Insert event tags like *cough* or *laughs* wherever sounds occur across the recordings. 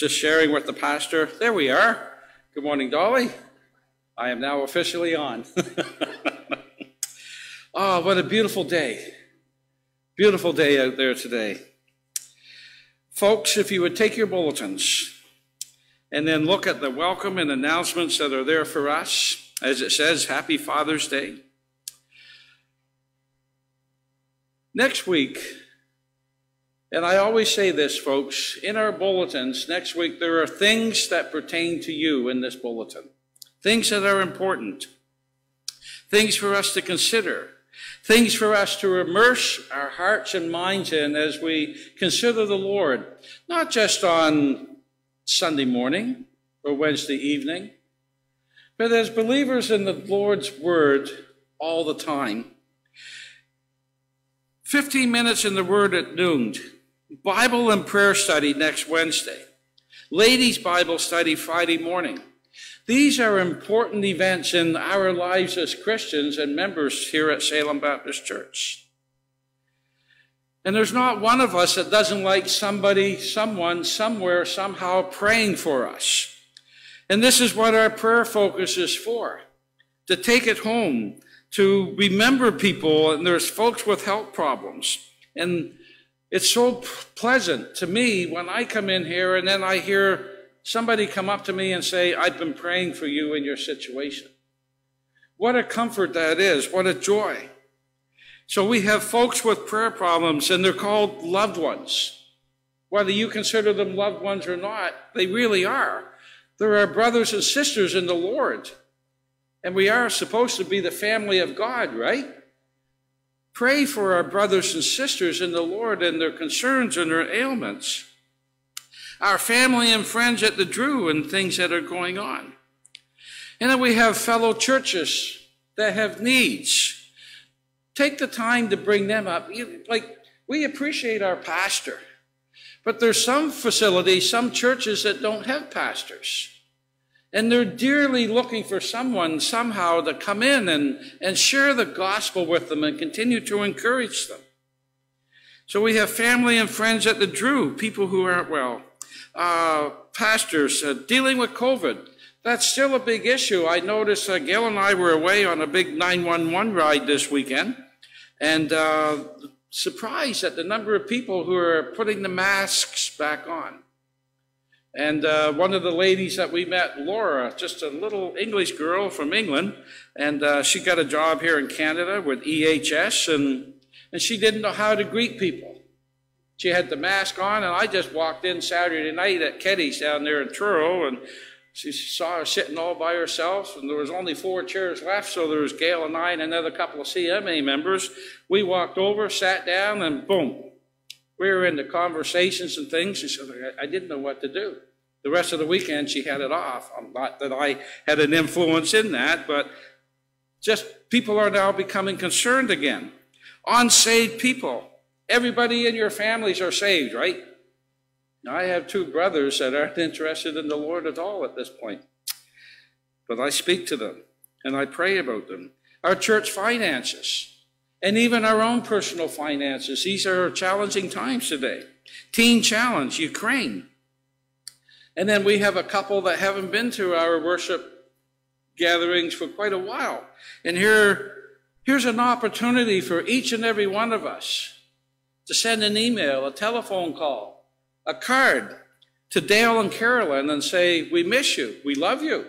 just sharing with the pastor. There we are. Good morning, Dolly. I am now officially on. *laughs* oh, what a beautiful day. Beautiful day out there today. Folks, if you would take your bulletins and then look at the welcome and announcements that are there for us, as it says, Happy Father's Day. Next week, and I always say this, folks, in our bulletins next week, there are things that pertain to you in this bulletin, things that are important, things for us to consider, things for us to immerse our hearts and minds in as we consider the Lord, not just on Sunday morning or Wednesday evening, but as believers in the Lord's Word all the time. 15 minutes in the Word at noon Bible and prayer study next Wednesday. Ladies' Bible study Friday morning. These are important events in our lives as Christians and members here at Salem Baptist Church. And there's not one of us that doesn't like somebody, someone, somewhere, somehow praying for us. And this is what our prayer focus is for to take it home, to remember people, and there's folks with health problems. And it's so pleasant to me when I come in here and then I hear somebody come up to me and say, I've been praying for you in your situation. What a comfort that is. What a joy. So we have folks with prayer problems and they're called loved ones. Whether you consider them loved ones or not, they really are. They're our brothers and sisters in the Lord. And we are supposed to be the family of God, right? Pray for our brothers and sisters in the Lord and their concerns and their ailments. Our family and friends at the Drew and things that are going on. And then we have fellow churches that have needs. Take the time to bring them up. Like, we appreciate our pastor, but there's some facilities, some churches that don't have pastors. And they're dearly looking for someone somehow to come in and, and share the gospel with them and continue to encourage them. So we have family and friends at the Drew, people who aren't well, uh, pastors uh, dealing with COVID. That's still a big issue. I noticed uh, Gail and I were away on a big 911 ride this weekend, and uh, surprised at the number of people who are putting the masks back on. And uh, one of the ladies that we met, Laura, just a little English girl from England, and uh, she got a job here in Canada with EHS, and, and she didn't know how to greet people. She had the mask on, and I just walked in Saturday night at Keddy's down there in Truro, and she saw her sitting all by herself, and there was only four chairs left, so there was Gail and I and another couple of CMA members. We walked over, sat down, and boom, we were into conversations and things. She said, I didn't know what to do. The rest of the weekend, she had it off. Not that I had an influence in that, but just people are now becoming concerned again. Unsaved people. Everybody in your families are saved, right? Now, I have two brothers that aren't interested in the Lord at all at this point. But I speak to them and I pray about them. Our church finances and even our own personal finances. These are challenging times today. Teen Challenge, Ukraine. And then we have a couple that haven't been to our worship gatherings for quite a while. And here, here's an opportunity for each and every one of us to send an email, a telephone call, a card to Dale and Carolyn and say, We miss you. We love you.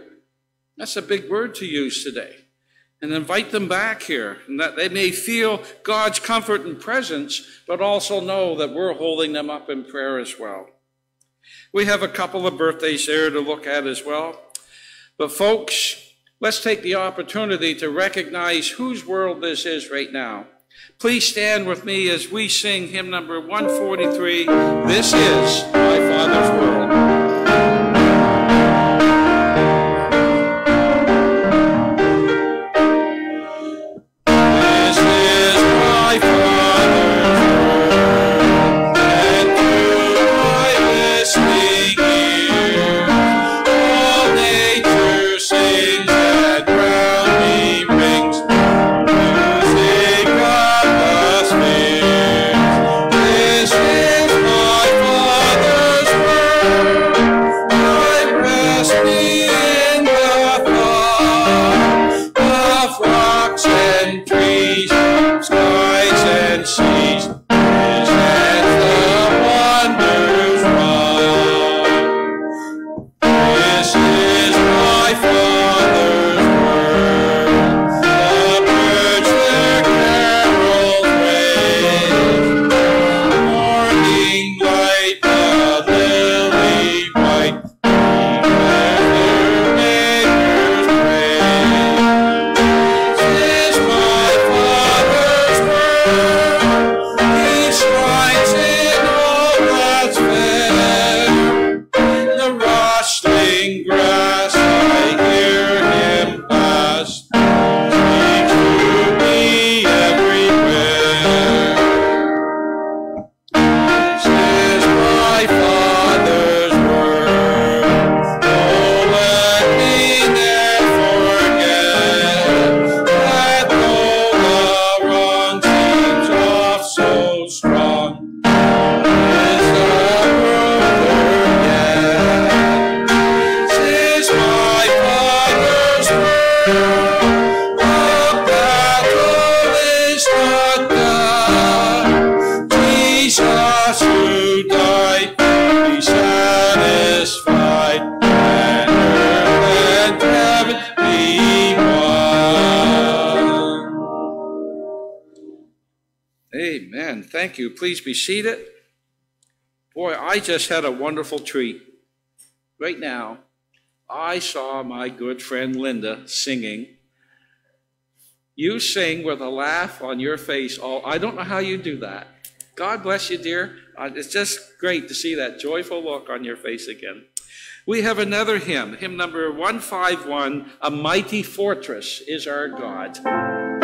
That's a big word to use today and invite them back here, and that they may feel God's comfort and presence, but also know that we're holding them up in prayer as well. We have a couple of birthdays there to look at as well. But folks, let's take the opportunity to recognize whose world this is right now. Please stand with me as we sing hymn number 143, This is My Father's World. You. Please be seated. Boy, I just had a wonderful treat. Right now, I saw my good friend Linda singing. You sing with a laugh on your face. All I don't know how you do that. God bless you, dear. Uh, it's just great to see that joyful look on your face again. We have another hymn, hymn number 151, A Mighty Fortress is Our God.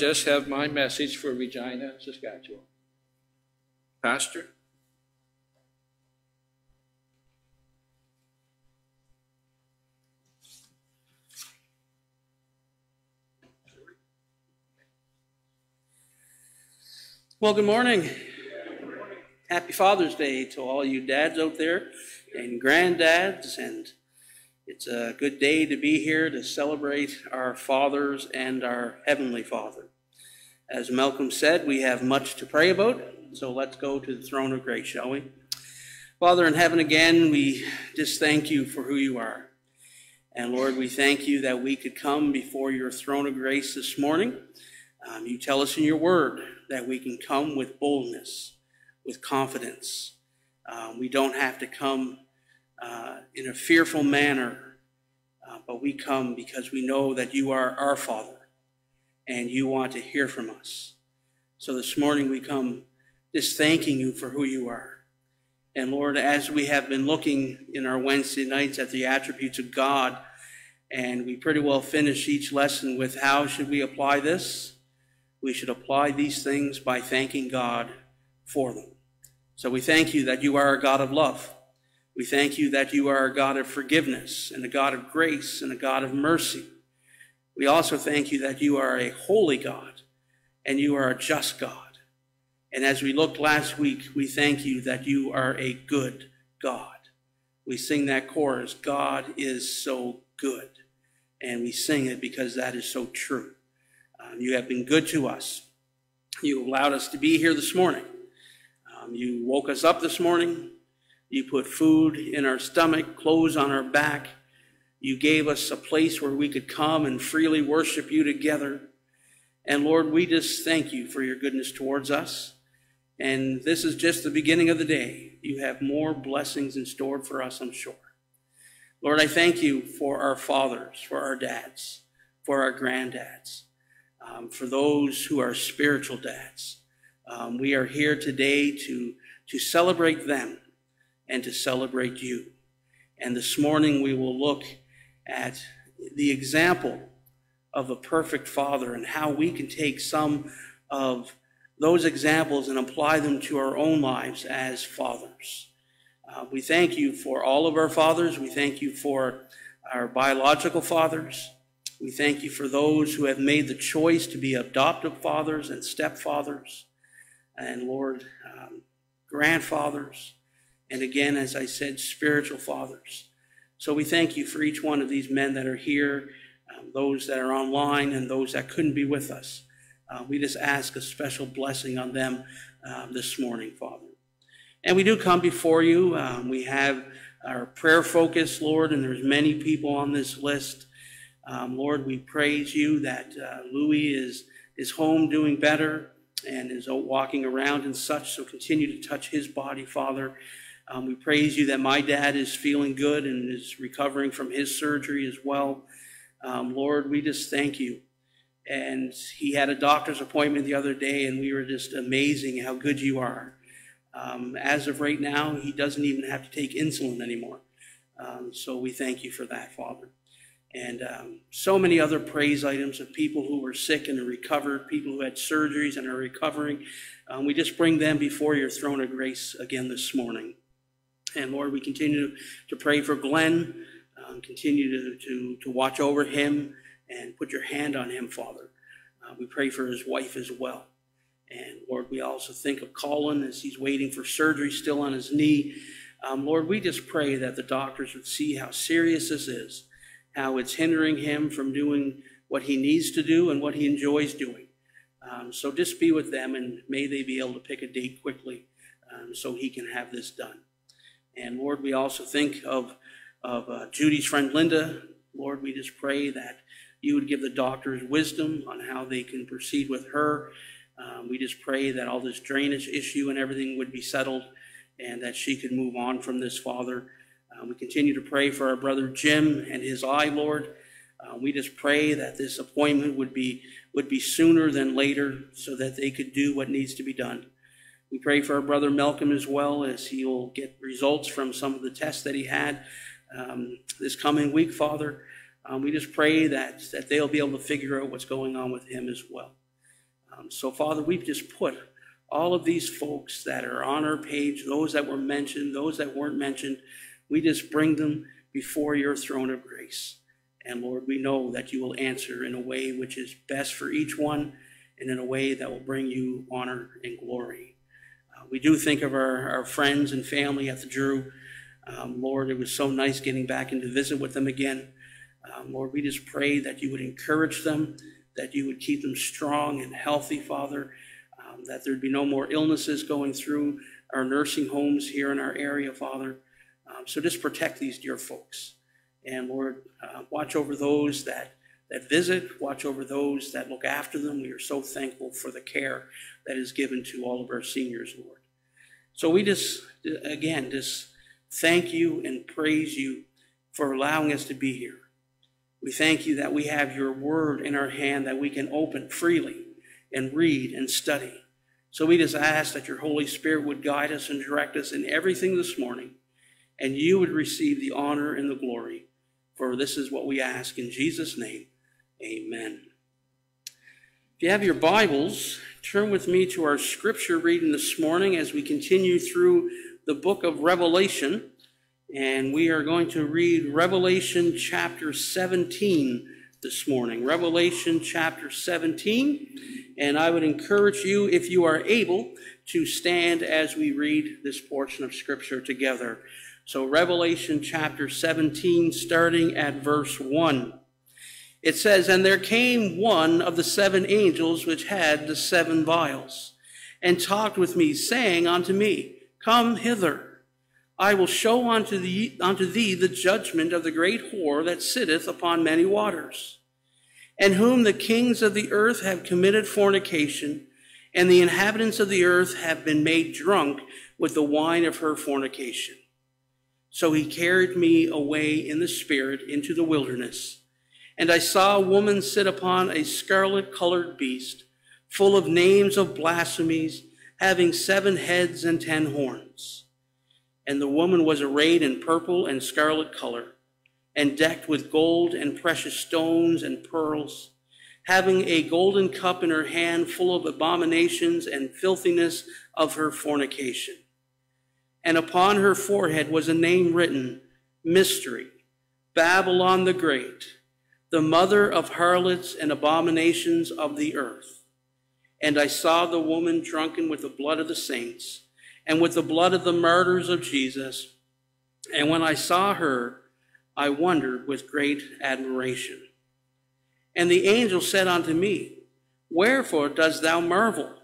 Just have my message for Regina, Saskatchewan. Pastor? Well, good morning. Happy Father's Day to all you dads out there and granddads and it's a good day to be here to celebrate our fathers and our Heavenly Father. As Malcolm said, we have much to pray about, so let's go to the throne of grace, shall we? Father in heaven, again, we just thank you for who you are. And Lord, we thank you that we could come before your throne of grace this morning. Um, you tell us in your word that we can come with boldness, with confidence. Um, we don't have to come uh, in a fearful manner, uh, but we come because we know that you are our Father and you want to hear from us. So this morning we come just thanking you for who you are. And Lord, as we have been looking in our Wednesday nights at the attributes of God, and we pretty well finish each lesson with how should we apply this? We should apply these things by thanking God for them. So we thank you that you are a God of love. We thank you that you are a God of forgiveness and a God of grace and a God of mercy. We also thank you that you are a holy God and you are a just God. And as we looked last week, we thank you that you are a good God. We sing that chorus, God is so good. And we sing it because that is so true. Um, you have been good to us. You allowed us to be here this morning. Um, you woke us up this morning. You put food in our stomach, clothes on our back. You gave us a place where we could come and freely worship you together. And Lord, we just thank you for your goodness towards us. And this is just the beginning of the day. You have more blessings in store for us, I'm sure. Lord, I thank you for our fathers, for our dads, for our granddads, um, for those who are spiritual dads. Um, we are here today to, to celebrate them and to celebrate you. And this morning we will look at the example of a perfect father and how we can take some of those examples and apply them to our own lives as fathers. Uh, we thank you for all of our fathers. We thank you for our biological fathers. We thank you for those who have made the choice to be adoptive fathers and stepfathers, and Lord, um, grandfathers, and again, as I said, spiritual fathers. So we thank you for each one of these men that are here, um, those that are online, and those that couldn't be with us. Uh, we just ask a special blessing on them um, this morning, Father. And we do come before you. Um, we have our prayer focus, Lord, and there's many people on this list. Um, Lord, we praise you that uh, Louis is, is home doing better and is walking around and such, so continue to touch his body, Father. Um, we praise you that my dad is feeling good and is recovering from his surgery as well. Um, Lord, we just thank you and he had a doctor's appointment the other day, and we were just amazing how good you are. Um, as of right now, he doesn't even have to take insulin anymore. Um, so we thank you for that, Father. And um, so many other praise items of people who were sick and recovered, people who had surgeries and are recovering. Um, we just bring them before your throne of grace again this morning. And Lord, we continue to pray for Glenn, um, continue to, to, to watch over him and put your hand on him, Father. Uh, we pray for his wife as well. And Lord, we also think of Colin as he's waiting for surgery still on his knee. Um, Lord, we just pray that the doctors would see how serious this is, how it's hindering him from doing what he needs to do and what he enjoys doing. Um, so just be with them and may they be able to pick a date quickly um, so he can have this done. And Lord, we also think of, of uh, Judy's friend Linda. Lord, we just pray that you would give the doctors wisdom on how they can proceed with her. Um, we just pray that all this drainage issue and everything would be settled and that she could move on from this, Father. Uh, we continue to pray for our brother Jim and his eye, Lord. Uh, we just pray that this appointment would be would be sooner than later so that they could do what needs to be done. We pray for our brother Malcolm as well as he will get results from some of the tests that he had um, this coming week, Father. Um, we just pray that, that they'll be able to figure out what's going on with him as well. Um, so, Father, we've just put all of these folks that are on our page, those that were mentioned, those that weren't mentioned, we just bring them before your throne of grace. And Lord, we know that you will answer in a way which is best for each one and in a way that will bring you honor and glory. We do think of our, our friends and family at the Drew. Um, Lord, it was so nice getting back and to visit with them again. Um, Lord, we just pray that you would encourage them, that you would keep them strong and healthy, Father, um, that there'd be no more illnesses going through our nursing homes here in our area, Father. Um, so just protect these dear folks. And Lord, uh, watch over those that, that visit, watch over those that look after them. We are so thankful for the care that is given to all of our seniors, Lord. So we just, again, just thank you and praise you for allowing us to be here. We thank you that we have your word in our hand that we can open freely and read and study. So we just ask that your Holy Spirit would guide us and direct us in everything this morning, and you would receive the honor and the glory. For this is what we ask in Jesus' name. Amen. If you have your Bibles, turn with me to our scripture reading this morning as we continue through the book of Revelation. And we are going to read Revelation chapter 17 this morning. Revelation chapter 17. And I would encourage you, if you are able, to stand as we read this portion of Scripture together. So, Revelation chapter 17, starting at verse 1. It says, And there came one of the seven angels which had the seven vials, and talked with me, saying unto me, Come hither. I will show unto thee, unto thee the judgment of the great whore that sitteth upon many waters, and whom the kings of the earth have committed fornication, and the inhabitants of the earth have been made drunk with the wine of her fornication. So he carried me away in the spirit into the wilderness, and I saw a woman sit upon a scarlet colored beast, full of names of blasphemies, having seven heads and ten horns. And the woman was arrayed in purple and scarlet color, and decked with gold and precious stones and pearls, having a golden cup in her hand full of abominations and filthiness of her fornication. And upon her forehead was a name written, Mystery, Babylon the Great, the mother of harlots and abominations of the earth. And I saw the woman drunken with the blood of the saints and with the blood of the martyrs of Jesus. And when I saw her, I wondered with great admiration. And the angel said unto me, Wherefore dost thou marvel?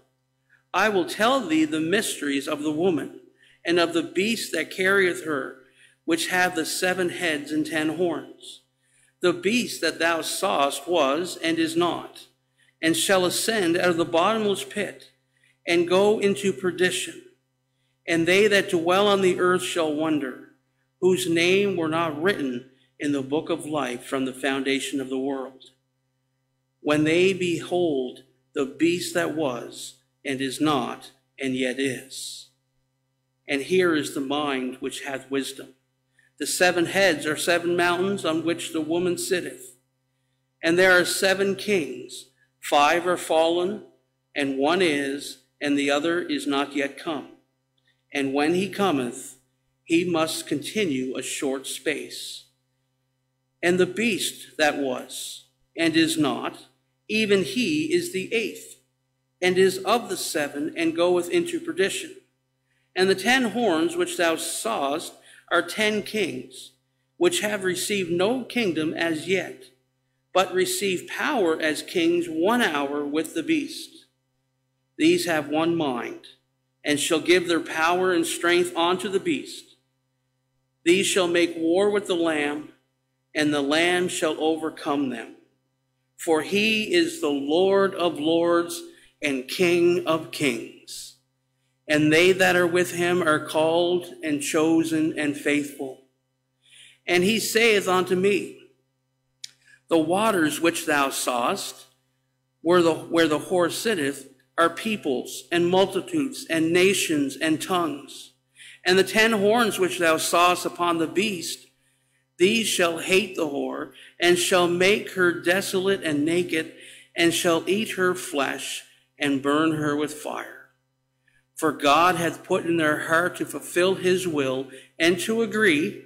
I will tell thee the mysteries of the woman and of the beast that carrieth her, which have the seven heads and ten horns. The beast that thou sawest was and is not, and shall ascend out of the bottomless pit and go into perdition and they that dwell on the earth shall wonder, whose name were not written in the book of life from the foundation of the world. When they behold the beast that was, and is not, and yet is. And here is the mind which hath wisdom. The seven heads are seven mountains on which the woman sitteth. And there are seven kings. Five are fallen, and one is, and the other is not yet come and when he cometh, he must continue a short space. And the beast that was, and is not, even he is the eighth, and is of the seven, and goeth into perdition. And the ten horns which thou sawest are ten kings, which have received no kingdom as yet, but receive power as kings one hour with the beast. These have one mind and shall give their power and strength unto the beast. These shall make war with the Lamb, and the Lamb shall overcome them. For he is the Lord of lords and King of kings. And they that are with him are called and chosen and faithful. And he saith unto me, The waters which thou sawest, where the, where the whore sitteth, are peoples and multitudes and nations and tongues. And the ten horns which thou sawest upon the beast, these shall hate the whore, and shall make her desolate and naked, and shall eat her flesh, and burn her with fire. For God hath put in their heart to fulfill his will, and to agree,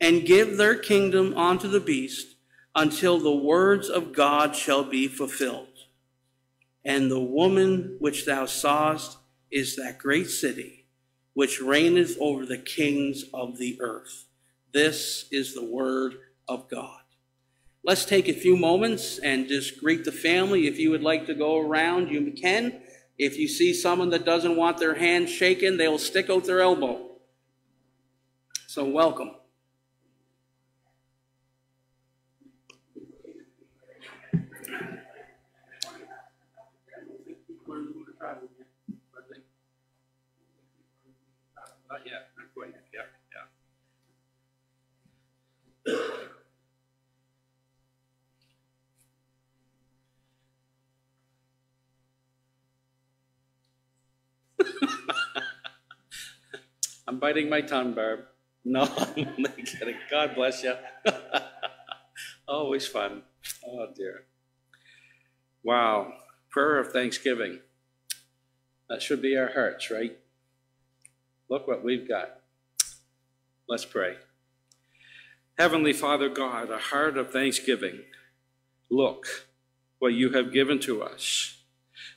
and give their kingdom unto the beast, until the words of God shall be fulfilled. And the woman which thou sawest is that great city, which reigneth over the kings of the earth. This is the word of God. Let's take a few moments and just greet the family. If you would like to go around, you can. If you see someone that doesn't want their hand shaken, they will stick out their elbow. So, welcome. I'm biting my tongue, Barb. No, *laughs* I'm only kidding. God bless you. *laughs* Always fun. Oh, dear. Wow. Prayer of thanksgiving. That should be our hearts, right? Look what we've got. Let's pray. Heavenly Father God, a heart of thanksgiving. Look what you have given to us.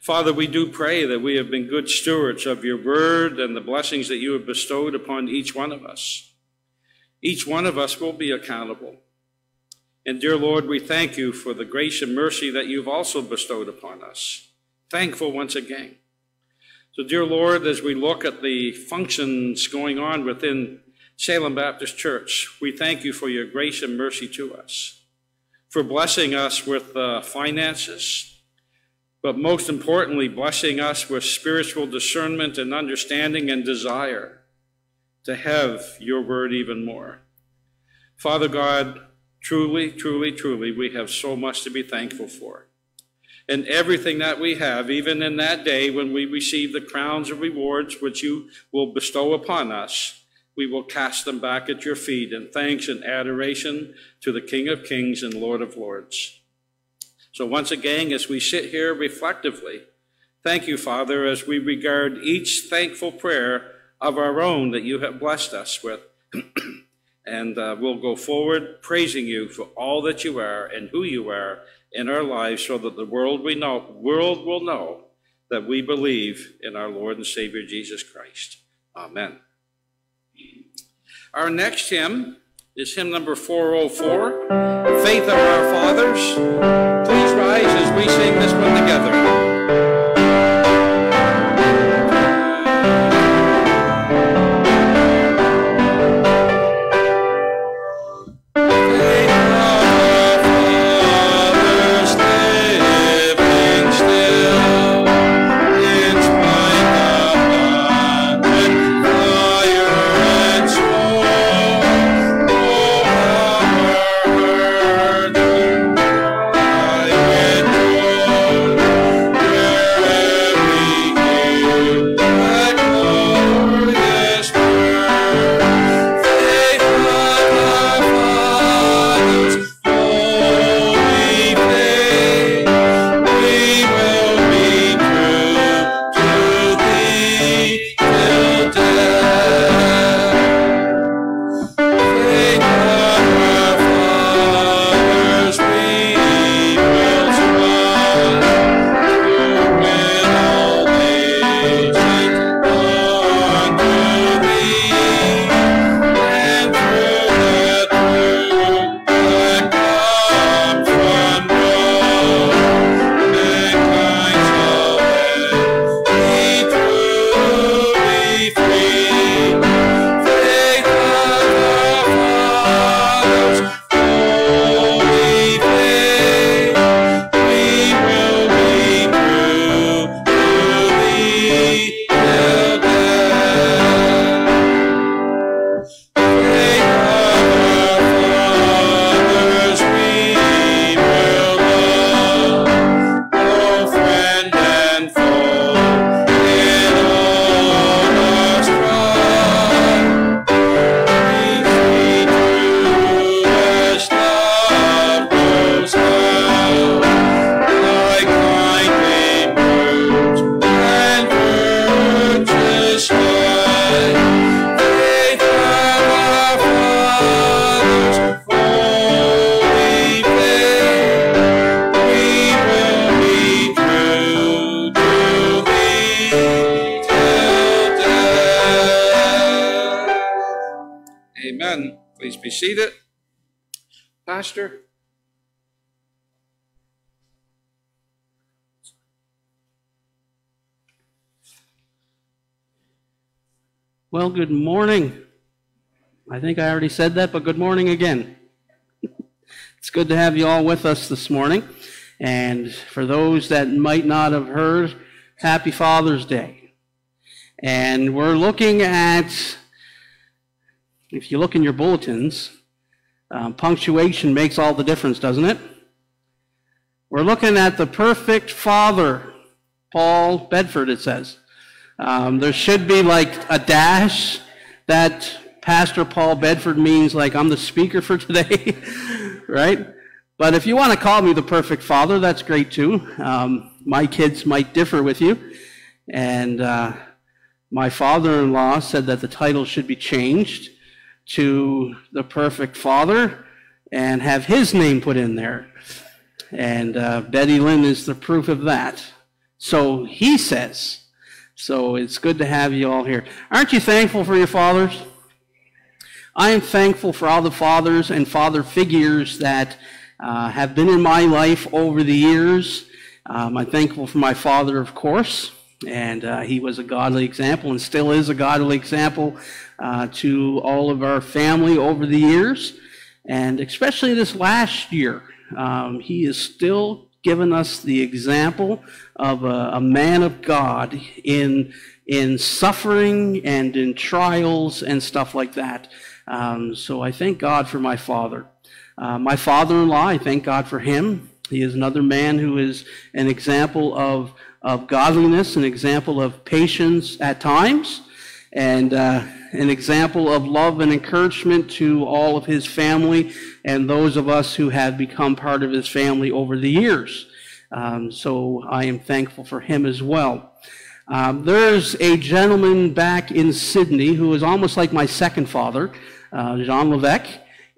Father, we do pray that we have been good stewards of your word and the blessings that you have bestowed upon each one of us. Each one of us will be accountable. And dear Lord, we thank you for the grace and mercy that you've also bestowed upon us. Thankful once again. So, dear Lord, as we look at the functions going on within Salem Baptist Church, we thank you for your grace and mercy to us, for blessing us with uh, finances, but most importantly, blessing us with spiritual discernment and understanding and desire to have your word even more. Father God, truly, truly, truly, we have so much to be thankful for. And everything that we have, even in that day when we receive the crowns of rewards which you will bestow upon us, we will cast them back at your feet in thanks and adoration to the King of Kings and Lord of Lords. So once again, as we sit here reflectively, thank you, Father, as we regard each thankful prayer of our own that you have blessed us with. *clears throat* and uh, we'll go forward praising you for all that you are and who you are in our lives so that the world we know world will know that we believe in our Lord and Savior Jesus Christ. Amen. Our next hymn is hymn number 404, Faith of Our Fathers. Rise as we sing this one together. Well, good morning. I think I already said that, but good morning again. *laughs* it's good to have you all with us this morning. And for those that might not have heard, happy Father's Day. And we're looking at, if you look in your bulletins, um, punctuation makes all the difference, doesn't it? We're looking at the perfect Father, Paul Bedford, it says Um, there should be like a dash that Pastor Paul Bedford means like I'm the speaker for *laughs* today, right? But if you want to call me the perfect father, that's great too. Um, my kids might differ with you. And uh, my father in law said that the title should be changed to the perfect father and have his name put in there. And uh, Betty Lynn is the proof of that. So he says. So it's good to have you all here. Aren't you thankful for your fathers? I am thankful for all the fathers and father figures that uh, have been in my life over the years. Um, I'm thankful for my father, of course, and uh, he was a godly example and still is a godly example uh, to all of our family over the years. And especially this last year, um, he is still given us the example of a, a, man of God in, in suffering and in trials and stuff like that. Um, so I thank God for my father. Uh, my father in law, I thank God for him. He is another man who is an example of, of godliness, an example of patience at times, and uh, an example of love and encouragement to all of his family and those of us who have become part of his family over the years. Um, so I am thankful for him as well. Um, there's a gentleman back in Sydney who is almost like my second father, uh, Jean Levesque.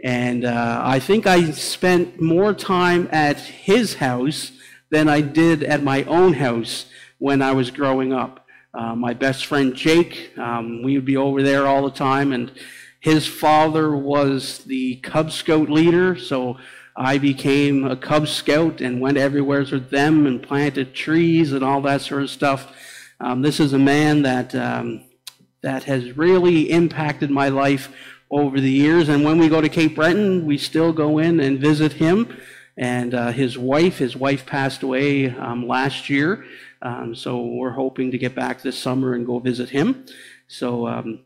And uh, I think I spent more time at his house than I did at my own house when I was growing up. Uh, my best friend Jake, um, we would be over there all the time, and his father was the Cub Scout leader, so I became a Cub Scout and went everywhere with them and planted trees and all that sort of stuff. Um, this is a man that um, that has really impacted my life over the years. And when we go to Cape Breton, we still go in and visit him and uh, his wife. His wife passed away um, last year, um, so we're hoping to get back this summer and go visit him. So, um,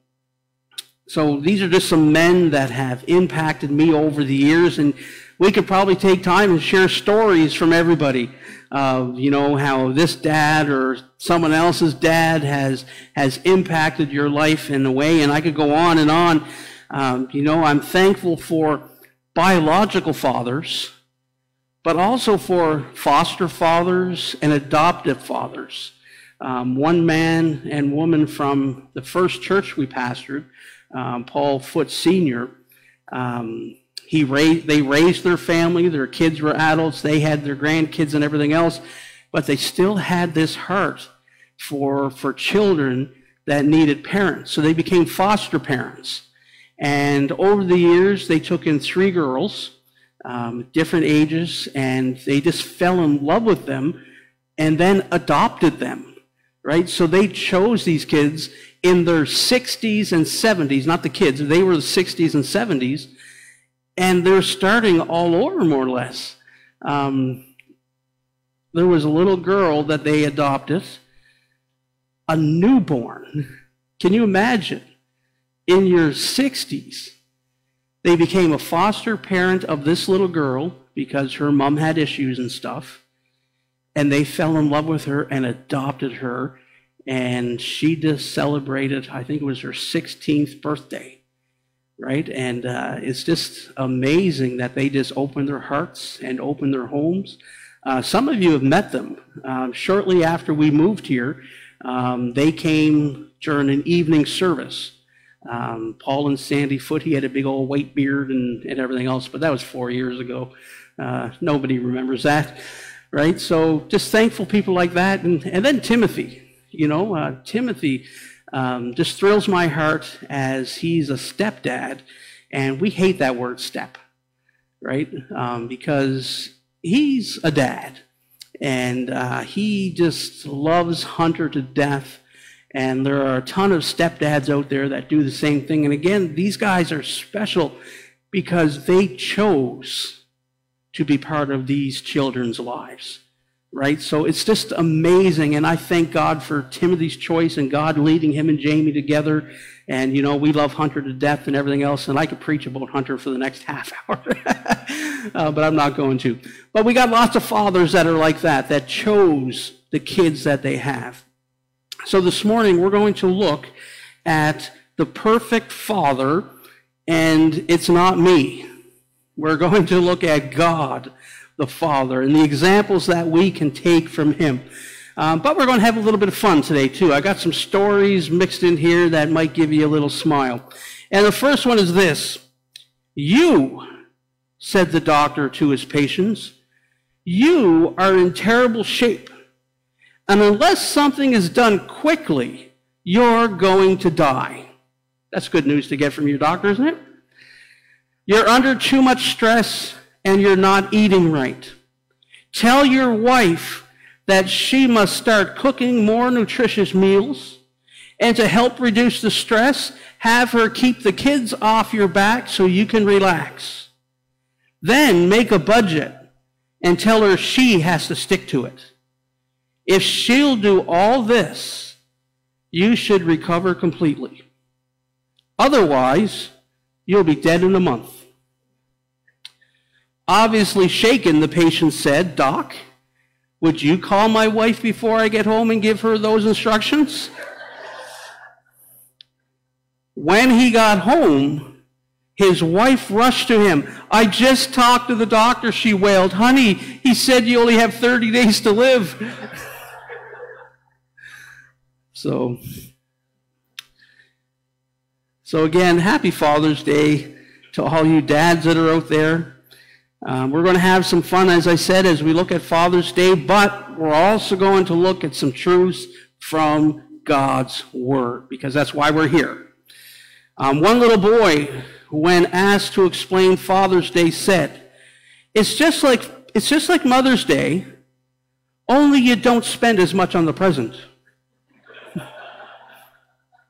so these are just some men that have impacted me over the years, and we could probably take time and share stories from everybody you know how this dad or someone else's dad has has impacted your life in a way, and I could go on and on. Um, you know, I'm thankful for biological fathers, but also for foster fathers and adoptive fathers. Um, one man and woman from the first church we pastored, um, Paul Foote Sr., um, he raised, they raised their family, their kids were adults, they had their grandkids and everything else, but they still had this heart for, for children that needed parents. So they became foster parents. And over the years, they took in three girls, um, different ages, and they just fell in love with them and then adopted them, right? So they chose these kids in their 60s and 70s, not the kids, they were the 60s and 70s, and they're starting all over more or less. Um, there was a little girl that they adopted, a newborn. Can you imagine? in your 60s, they became a foster parent of this little girl because her mom had issues and stuff. And they fell in love with her and adopted her. And she just celebrated, I think it was her 16th birthday, right? And uh, it's just amazing that they just opened their hearts and opened their homes. Uh, some of you have met them. Uh, shortly after we moved here, um, they came during an evening service. Um, Paul and Sandy Foot, he had a big old white beard and, and everything else, but that was four years ago. Uh, nobody remembers that, right? So just thankful people like that. And, and then Timothy, you know, uh, Timothy um, just thrills my heart as he's a stepdad. And we hate that word step, right? Um, because he's a dad. And uh, he just loves Hunter to death. And there are a ton of stepdads out there that do the same thing. And again, these guys are special because they chose to be part of these children's lives, right? So it's just amazing. And I thank God for Timothy's choice and God leading him and Jamie together. And, you know, we love Hunter to death and everything else. And I could preach about Hunter for the next *laughs* half hour, uh, but I'm not going to. But we got lots of fathers that are like that, that chose the kids that they have. So this morning we're going to look at the perfect Father, and it's not me. We're going to look at God, the Father, and the examples that we can take from Him. Um, but we're going to have a little bit of fun today, too. I got some stories mixed in here that might give you a little smile. And the first one is this You, said the doctor to his patients, you are in terrible shape. And unless something is done quickly, you're going to die. That's good news to get from your doctor, isn't it? You're under too much stress and you're not eating right. Tell your wife that she must start cooking more nutritious meals. And to help reduce the stress, have her keep the kids off your back so you can relax. Then make a budget and tell her she has to stick to it. If she'll do all this, you should recover completely. Otherwise, you'll be dead in a month. Obviously shaken, the patient said, Doc, would you call my wife before I get home and give her those instructions? When he got home, his wife rushed to him. I just talked to the doctor, she wailed. Honey, he said you only have 30 days to live. So, so again, happy Father's Day to all you dads that are out there. Um, we're going to have some fun, as I said, as we look at Father's Day, but we're also going to look at some truths from God's Word, because that's why we're here. Um, one little boy, when asked to explain Father's Day, said, "It's just like it's just like Mother's Day, only you don't spend as much on the present."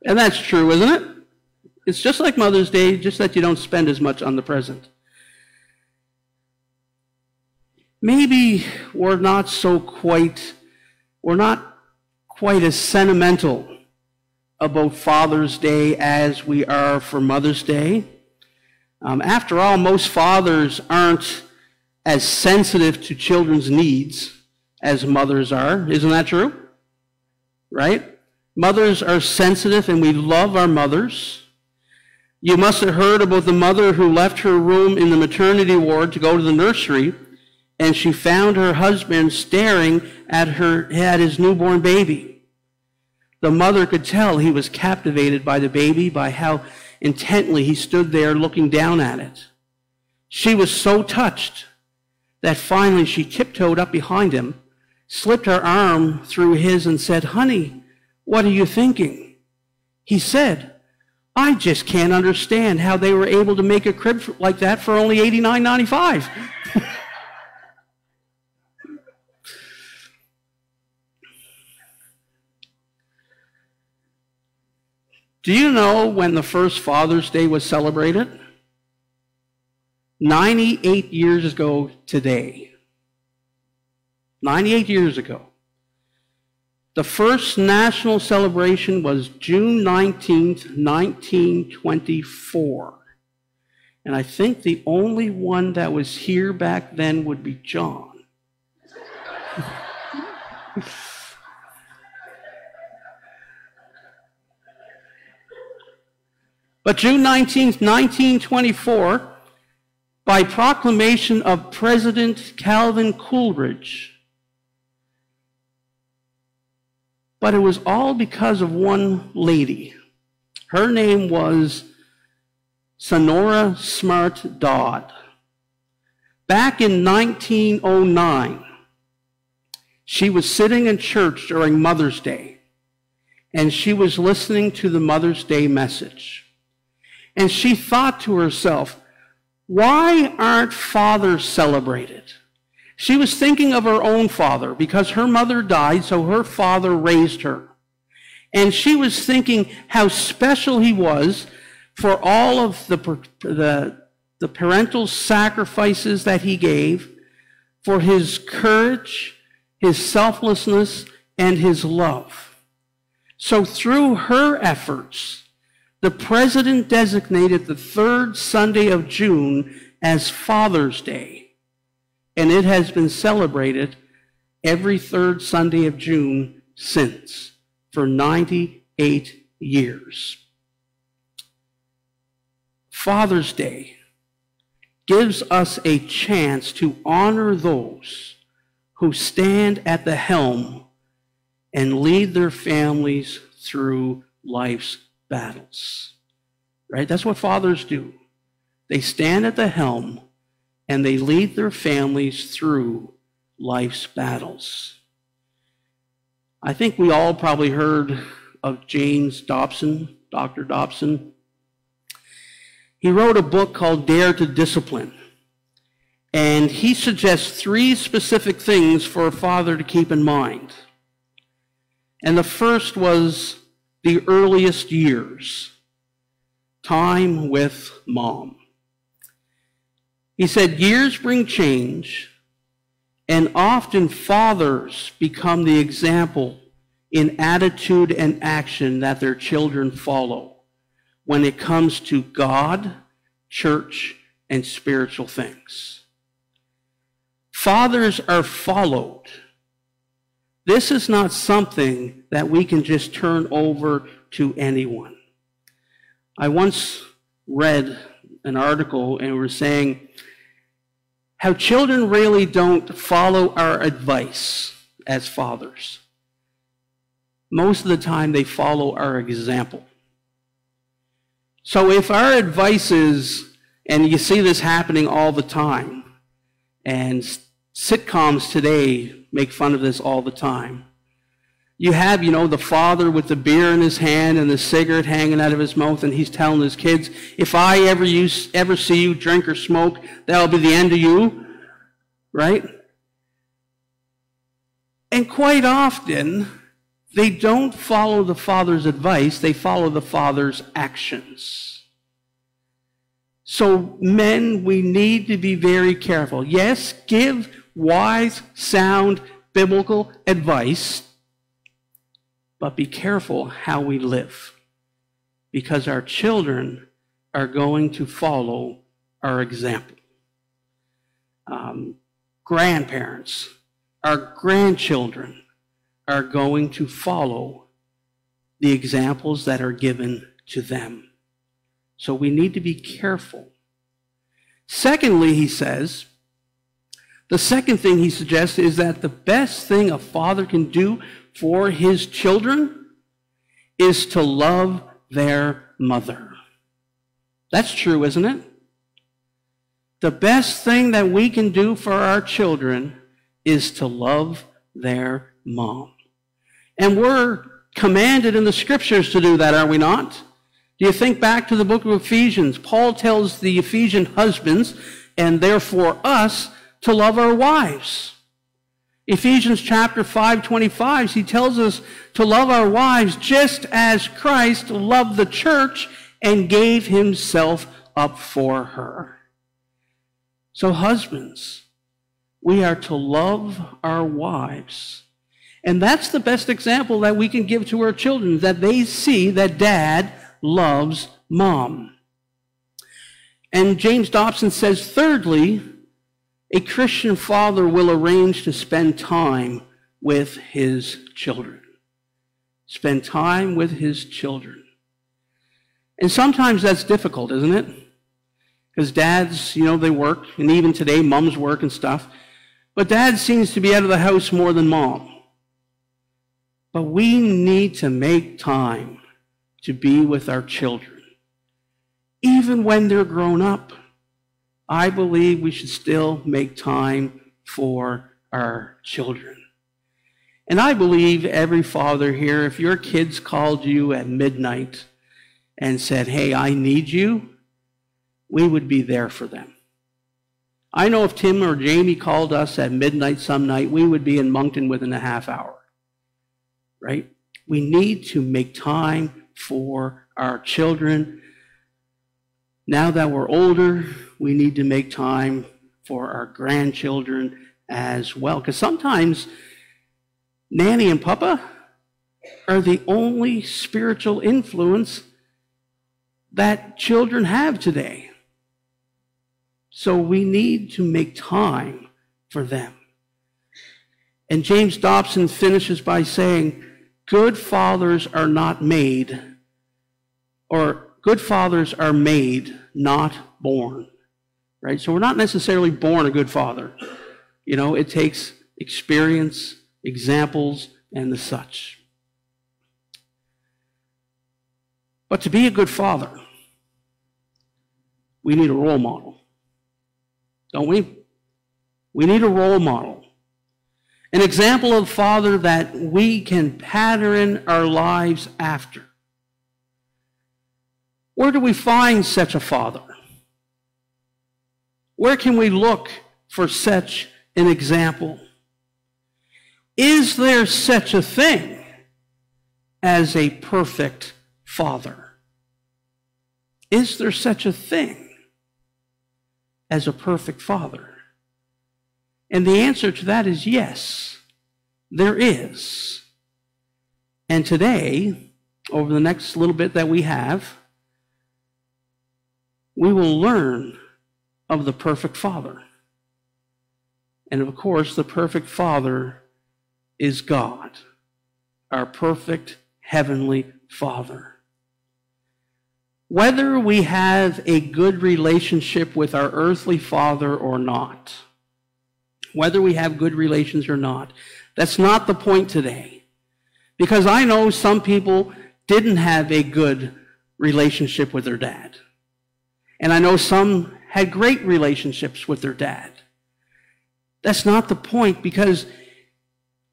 And that's true, isn't it? It's just like Mother's Day, just that you don't spend as much on the present maybe we're not so quite, we're not quite as sentimental about Father's Day as we are for Mother's Day. Um, after all, most fathers aren't as sensitive to children's needs as mothers are. Isn't that true? Right? Mothers are sensitive and we love our mothers. You must have heard about the mother who left her room in the maternity ward to go to the nursery and she found her husband staring at her at his newborn baby. The mother could tell he was captivated by the baby by how intently he stood there looking down at it. She was so touched that finally she tiptoed up behind him, slipped her arm through his and said, "Honey, what are you thinking?" He said, "I just can't understand how they were able to make a crib like that for only $89.95." *laughs* Do you know when the first Father's Day was celebrated? 98 years ago today. 98 years ago. The first national celebration was June 19th, 1924. And I think the only one that was here back then would be John. *laughs* But June 19, 1924, by proclamation of President Calvin Coolidge, but it was all because of one lady. Her name was Sonora Smart Dodd. Back in 1909, she was sitting in church during Mother's Day, and she was listening to the Mother's Day message. And she thought to herself, why aren't fathers celebrated? She was thinking of her own father because her mother died, so her father raised her. And she was thinking how special he was for all of the, the, the parental sacrifices that he gave, for his courage, his selflessness, and his love. So through her efforts, the president designated the third Sunday of June as Father's Day, and it has been celebrated every third Sunday of June since for 98 years. Father's Day gives us a chance to honor those who stand at the helm and lead their families through life's battles. Right? That's what fathers do. They stand at the helm and they lead their families through life's battles. I think we all probably heard of James Dobson, Dr. Dobson. He wrote a book called Dare to Discipline. And he suggests three specific things for a father to keep in mind. And the first was the earliest years time with mom. He said, Years bring change, and often fathers become the example in attitude and action that their children follow when it comes to God, church, and spiritual things. Fathers are followed. This is not something that we can just turn over to anyone. I once read an article and was saying how children really don't follow our advice as fathers. Most of the time, they follow our example. So if our advice is, and you see this happening all the time, and sitcoms today make fun of this all the time. You have, you know, the father with the beer in his hand and the cigarette hanging out of his mouth, and he's telling his kids, if I ever, use, ever see you drink or smoke, that'll be the end of you. Right? And quite often, they don't follow the father's advice, they follow the father's actions. So, men, we need to be very careful. Yes, give wise, sound, biblical advice, but be careful how we live because our children are going to follow our example. Um, grandparents, our grandchildren are going to follow the examples that are given to them. So we need to be careful. Secondly, he says, the second thing he suggests is that the best thing a father can do for his children is to love their mother. That's true, isn't it? The best thing that we can do for our children is to love their mom. And we're commanded in the scriptures to do that, are we not? Do you think back to the book of Ephesians? Paul tells the Ephesian husbands, and therefore us, to love our wives. Ephesians chapter 5, 25, he tells us to love our wives just as Christ loved the church and gave himself up for her. So, husbands, we are to love our wives. And that's the best example that we can give to our children, that they see that dad loves mom. And James Dobson says, thirdly, a Christian father will arrange to spend time with his children. Spend time with his children. And sometimes that's difficult, isn't it? Because dads, you know, they work, and even today, moms work and stuff. But dad seems to be out of the house more than mom. But we need to make time to be with our children, even when they're grown up. I believe we should still make time for our children. And I believe every father here, if your kids called you at midnight and said, Hey, I need you, we would be there for them. I know if Tim or Jamie called us at midnight some night, we would be in Moncton within a half hour. Right? We need to make time for our children. Now that we're older, we need to make time for our grandchildren as well. Because sometimes Nanny and Papa are the only spiritual influence that children have today. So we need to make time for them. And James Dobson finishes by saying, good fathers are not made, or good fathers are made, not born. Right? So we're not necessarily born a good father. You know, it takes experience, examples, and the such. But to be a good father, we need a role model. Don't we? We need a role model. An example of father that we can pattern our lives after. Where do we find such a father? Where can we look for such an example? Is there such a thing as a perfect father? Is there such a thing as a perfect father? And the answer to that is yes, there is. And today, over the next little bit that we have, we will learn of the perfect Father. And of course, the perfect Father is God, our perfect heavenly Father. Whether we have a good relationship with our earthly Father or not, whether we have good relations or not, that's not the point today. Because I know some people didn't have a good relationship with their dad. And I know some had great relationships with their dad. That's not the point because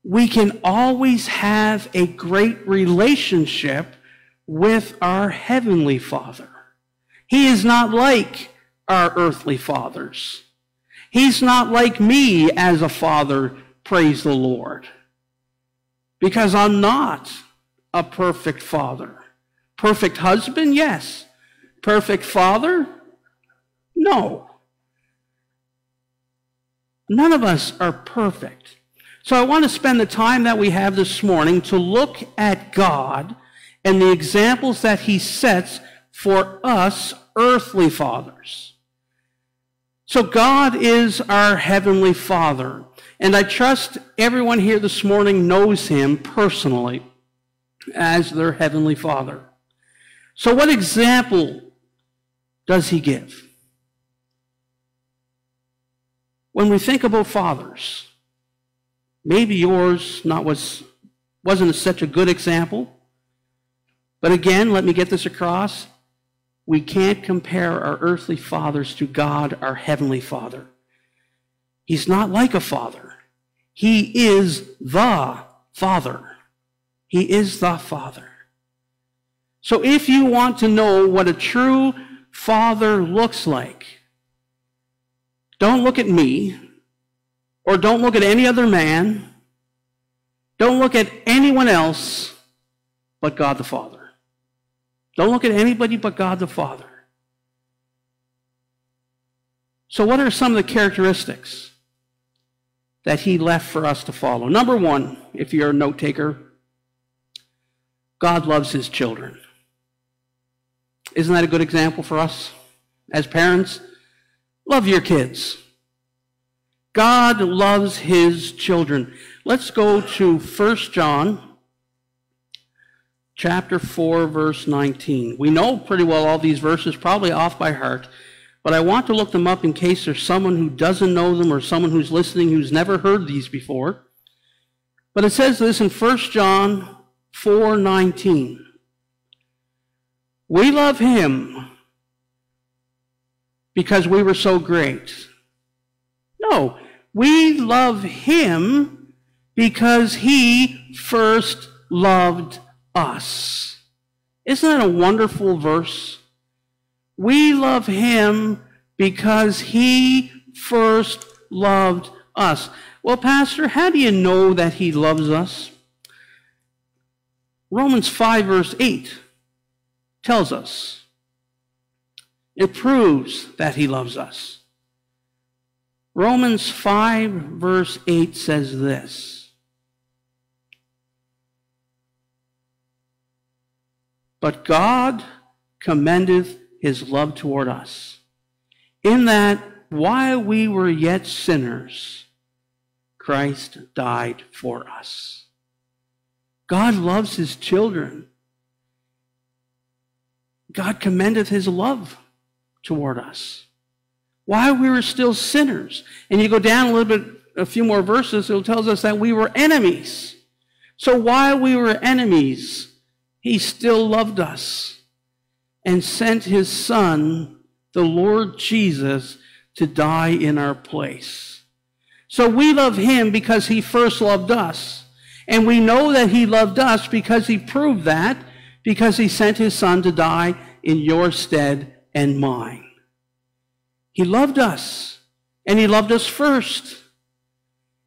we can always have a great relationship with our Heavenly Father. He is not like our earthly fathers. He's not like me as a father, praise the Lord. Because I'm not a perfect father. Perfect husband, yes. Perfect father? No. None of us are perfect. So I want to spend the time that we have this morning to look at God and the examples that he sets for us earthly fathers. So God is our heavenly father. And I trust everyone here this morning knows him personally as their heavenly father. So what example does he give? When we think about fathers, Maybe yours not was, wasn't such a good example. But again, let me get this across. We can't compare our earthly fathers to God, our heavenly Father. He's not like a father. He is the Father. He is the Father. So if you want to know what a true father looks like, don't look at me. Or don't look at any other man. Don't look at anyone else but God the Father. Don't look at anybody but God the Father. So, what are some of the characteristics that he left for us to follow? Number one, if you're a note taker, God loves his children. Isn't that a good example for us as parents? Love your kids. God loves his children. Let's go to 1 John chapter 4 verse 19. We know pretty well all these verses probably off by heart, but I want to look them up in case there's someone who doesn't know them or someone who's listening who's never heard these before. But it says this in 1 John 4:19. We love him because we were so great. No, we love him because he first loved us. Isn't that a wonderful verse? We love him because he first loved us. Well, Pastor, how do you know that he loves us? Romans 5, verse 8 tells us. It proves that he loves us. Romans 5, verse 8 says this But God commendeth his love toward us, in that while we were yet sinners, Christ died for us. God loves his children. God commendeth his love toward us. While we were still sinners. And you go down a little bit, a few more verses, it tells us that we were enemies. So while we were enemies, he still loved us and sent his son, the Lord Jesus, to die in our place. So we love him because he first loved us. And we know that he loved us because he proved that, because he sent his son to die in your stead and mine. He loved us, and he loved us first.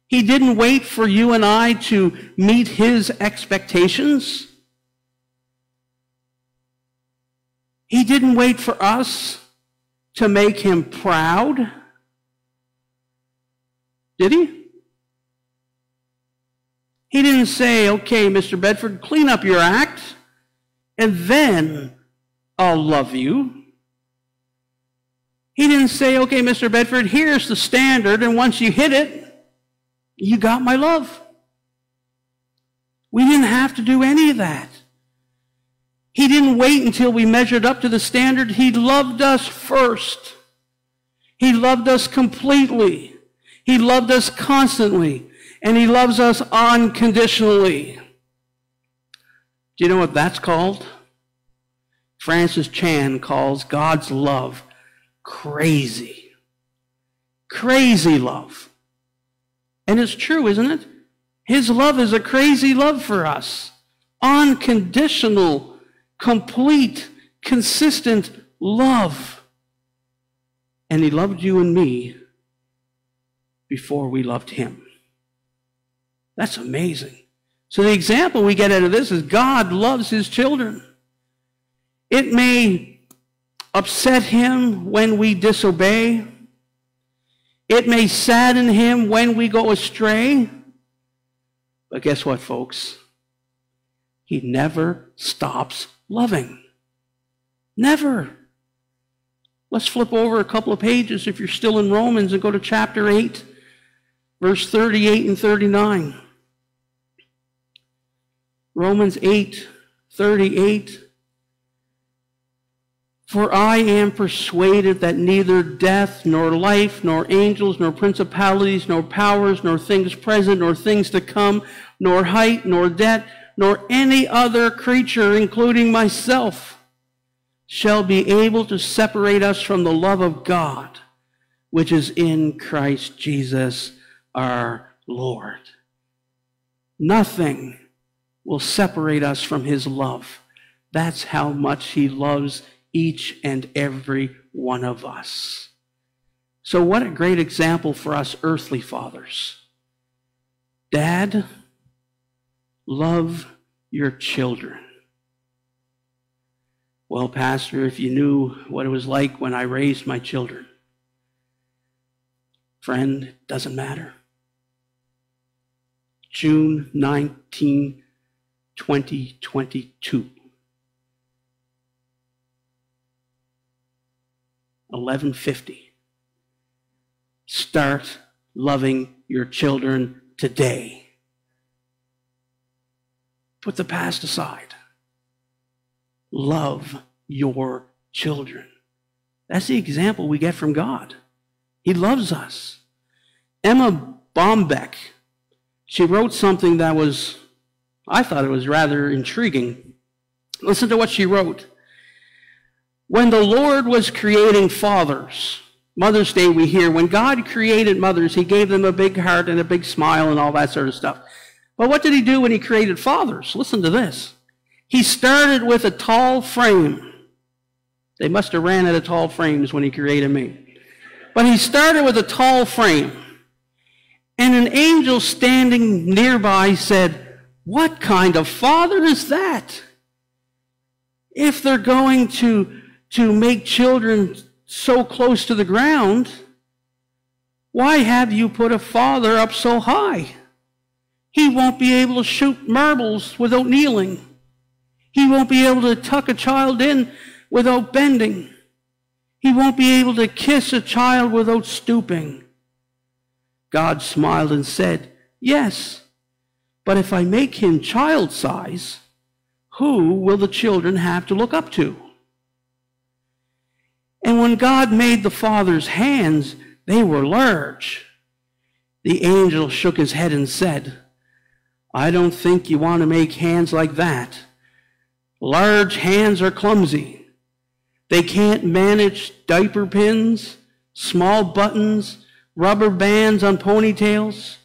He didn't wait for you and I to meet his expectations. He didn't wait for us to make him proud. Did he? He didn't say, okay, Mr. Bedford, clean up your act, and then I'll love you. He didn't say, okay, Mr. Bedford, here's the standard, and once you hit it, you got my love. We didn't have to do any of that. He didn't wait until we measured up to the standard. He loved us first. He loved us completely. He loved us constantly. And he loves us unconditionally. Do you know what that's called? Francis Chan calls God's love crazy. Crazy love. And it's true, isn't it? His love is a crazy love for us. Unconditional complete, consistent love. And he loved you and me before we loved him. That's amazing. So the example we get out of this is God loves his children. It may upset him when we disobey. It may sadden him when we go astray. But guess what, folks? He never stops loving. Never. Let's flip over a couple of pages if you're still in Romans and go to chapter 8, verse 38 and 39. Romans 8, 38. For I am persuaded that neither death, nor life, nor angels, nor principalities, nor powers, nor things present, nor things to come, nor height, nor depth, nor any other creature, including myself, shall be able to separate us from the love of God, which is in Christ Jesus our Lord. Nothing will separate us from his love. That's how much he loves each and every one of us. So, what a great example for us earthly fathers. Dad, love your children. Well, Pastor, if you knew what it was like when I raised my children, friend, doesn't matter. June 19, 2022. 1150. Start loving your children today. Put the past aside. Love your children. That's the example we get from God. He loves us. Erma Bombeck, she wrote something that was, I thought it was rather intriguing. Listen to what she wrote. When the Lord was creating fathers, Mother's Day we hear, when God created mothers, he gave them a big heart and a big smile and all that sort of stuff. But what did he do when he created fathers? Listen to this. He started with a tall frame. They must have ran out of tall frames when he created me. But he started with a tall frame. And an angel standing nearby said, What kind of father is that? If they're going to, to make children so close to the ground, why have you put a father up so high? He won't be able to shoot marbles without kneeling. He won't be able to tuck a child in without bending. He won't be able to kiss a child without stooping. God smiled and said, Yes, But if I make him child size, who will the children have to look up to? And when God made the Father's hands, they were large. The angel shook his head and said, I don't think you want to make hands like that. Large hands are clumsy. They can't manage diaper pins, small buttons, rubber bands on ponytails,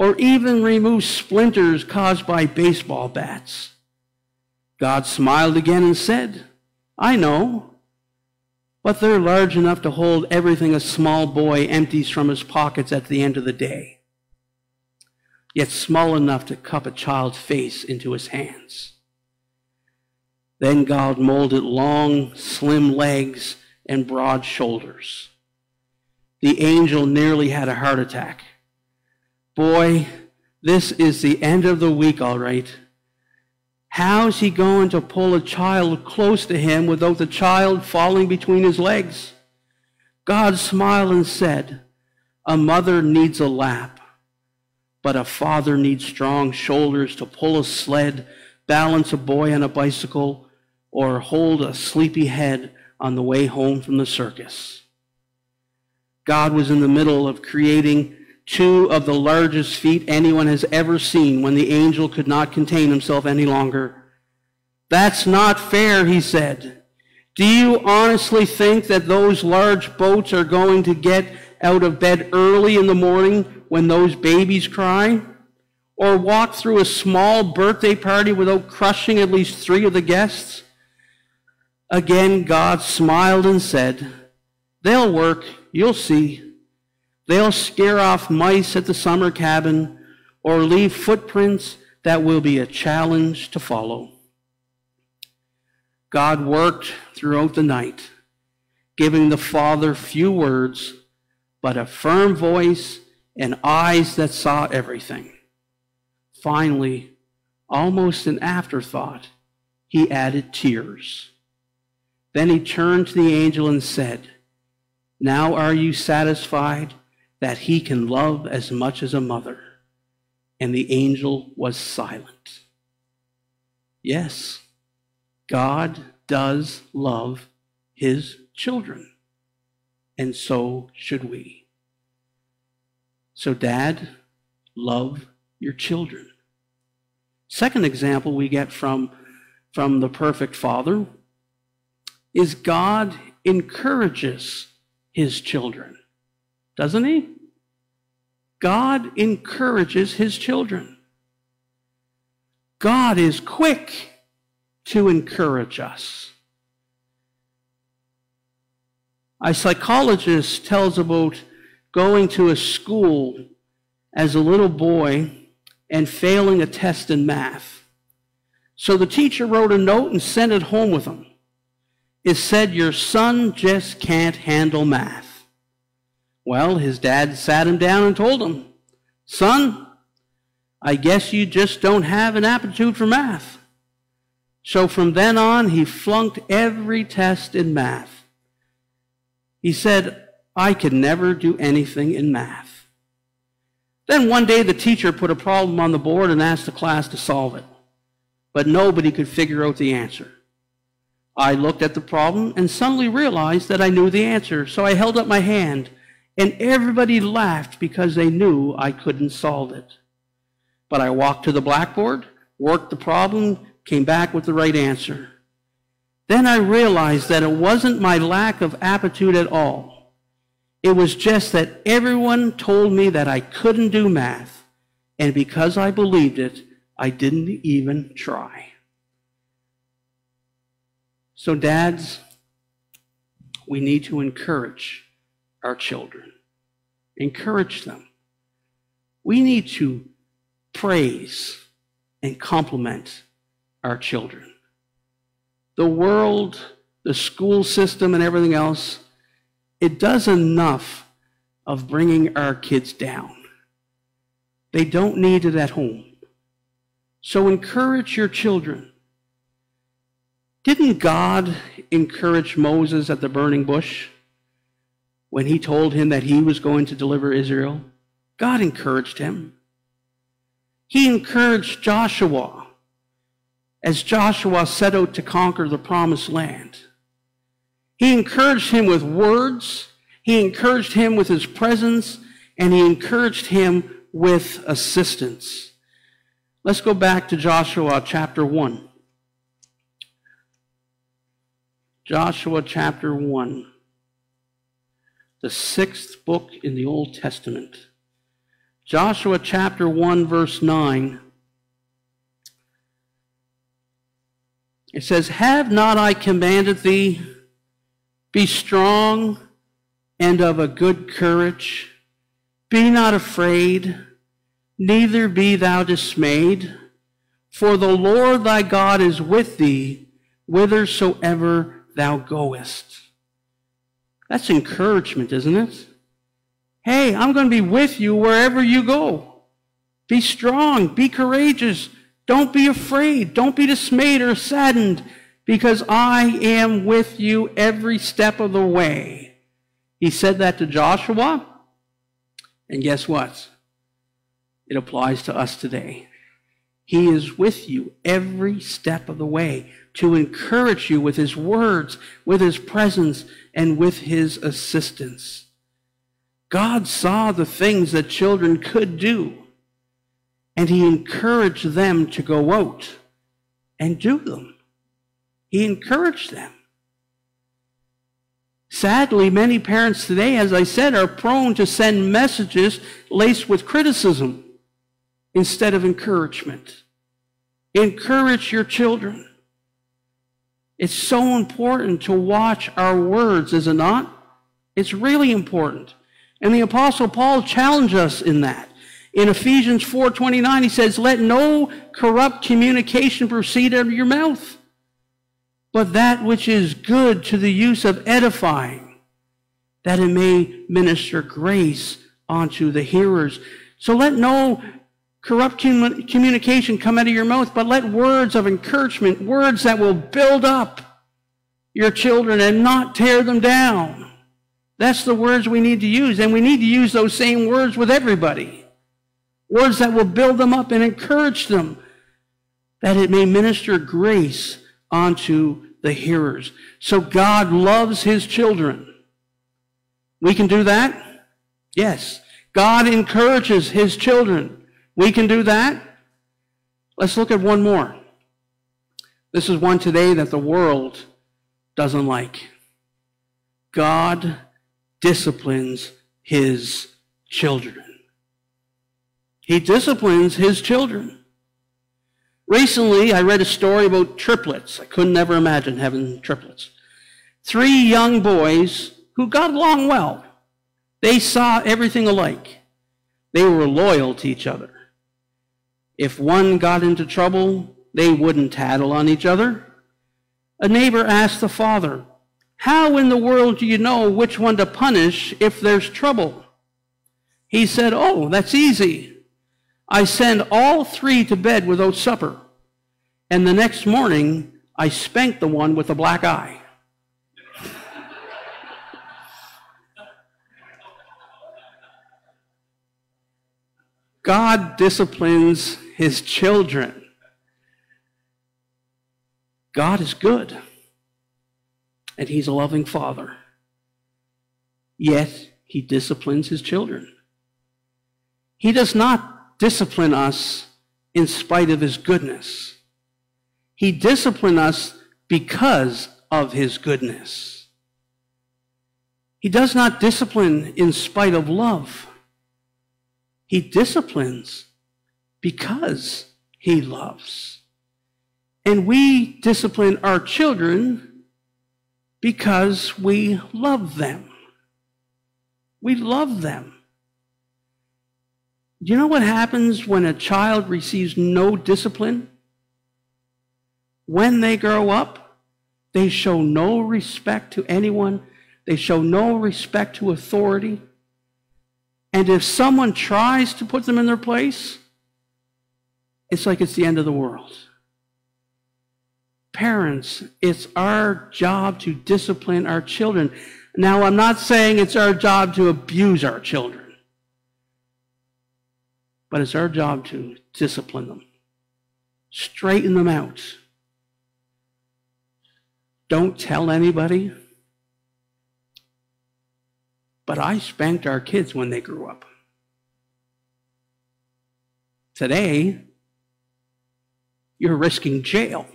or even remove splinters caused by baseball bats. God smiled again and said, I know, but they're large enough to hold everything a small boy empties from his pockets at the end of the day, yet small enough to cup a child's face into his hands. Then God molded long, slim legs and broad shoulders. The angel nearly had a heart attack. Boy, this is the end of the week, all right. How's he going to pull a child close to him without the child falling between his legs? God smiled and said, A mother needs a lap, but a father needs strong shoulders to pull a sled, balance a boy on a bicycle, or hold a sleepy head on the way home from the circus. God was in the middle of creating two of the largest feet anyone has ever seen when the angel could not contain himself any longer. That's not fair, he said. Do you honestly think that those large boats are going to get out of bed early in the morning when those babies cry? Or walk through a small birthday party without crushing at least three of the guests? Again, God smiled and said, They'll work, you'll see. They'll scare off mice at the summer cabin or leave footprints that will be a challenge to follow. God worked throughout the night, giving the Father few words, but a firm voice and eyes that saw everything. Finally, almost an afterthought, he added tears. Then he turned to the angel and said, Now are you satisfied? That he can love as much as a mother. And the angel was silent. Yes, God does love his children, and so should we. So, Dad, love your children. Second example we get from, from the perfect father is God encourages his children doesn't he? God encourages his children. God is quick to encourage us. A psychologist tells about going to a school as a little boy and failing a test in math. So the teacher wrote a note and sent it home with him. It said, Your son just can't handle math. Well, his dad sat him down and told him, Son, I guess you just don't have an aptitude for math. So from then on, he flunked every test in math. He said, I could never do anything in math. Then one day the teacher put a problem on the board and asked the class to solve it. But nobody could figure out the answer. I looked at the problem and suddenly realized that I knew the answer, so I held up my hand and everybody laughed because they knew I couldn't solve it. But I walked to the blackboard, worked the problem, came back with the right answer. Then I realized that it wasn't my lack of aptitude at all. It was just that everyone told me that I couldn't do math, and because I believed it, I didn't even try. So, dads, we need to encourage our children, encourage them. We need to praise and compliment our children. The world, the school system, and everything else, it does enough of bringing our kids down. They don't need it at home. So encourage your children. Didn't God encourage Moses at the burning bush? When he told him that he was going to deliver Israel, God encouraged him. He encouraged Joshua as Joshua set out to conquer the promised land. He encouraged him with words, he encouraged him with his presence, and he encouraged him with assistance. Let's go back to Joshua chapter 1. Joshua chapter 1, the sixth book in the Old Testament. Joshua chapter 1, verse 9. It says, Have not I commanded thee, be strong and of a good courage? Be not afraid, neither be thou dismayed, for the Lord thy God is with thee whithersoever thou goest. That's encouragement, isn't it? Hey, I'm going to be with you wherever you go. Be strong, be courageous. Don't be afraid. Don't be dismayed or saddened because I am with you every step of the way. He said that to Joshua. And guess what? It applies to us today. He is with you every step of the way to encourage you with his words, with his presence, and with his assistance. God saw the things that children could do, and he encouraged them to go out and do them. He encouraged them. Sadly, many parents today, as I said, are prone to send messages laced with criticism instead of encouragement. Encourage your children. It's so important to watch our words, is it not? It's really important. And the apostle Paul challenged us in that. In Ephesians 4:29 he says, "Let no corrupt communication proceed out of your mouth, but that which is good to the use of edifying, that it may minister grace unto the hearers." So let no corrupt communication come out of your mouth, but let words of encouragement, words that will build up your children and not tear them down. That's the words we need to use. And we need to use those same words with everybody. Words that will build them up and encourage them, that it may minister grace onto the hearers. So God loves his children. We can do that? Yes. God encourages his children. We can do that? Let's look at one more. This is one today that the world doesn't like. God disciplines his children. He disciplines his children. Recently, I read a story about triplets. I couldn't ever imagine having triplets. Three young boys who got along well. They saw everything alike. They were loyal to each other. If one got into trouble, they wouldn't tattle on each other. A neighbor asked the father, how in the world do you know which one to punish if there's trouble? He said, Oh, that's easy. I send all three to bed without supper, and the next morning I spank the one with a black eye. God disciplines his children. God is good and he's a loving father. Yet he disciplines his children. He does not discipline us in spite of his goodness. He disciplines us because of his goodness. He does not discipline in spite of love. He disciplines because he loves. And we discipline our children because we love them. We love them. Do you know what happens when a child receives no discipline? When they grow up, they show no respect to anyone. They show no respect to authority. And if someone tries to put them in their place, it's like it's the end of the world. Parents, it's our job to discipline our children. Now, I'm not saying it's our job to abuse our children. But it's our job to discipline them, straighten them out. Don't tell anybody. But I spanked our kids when they grew up. Today, you're risking jail.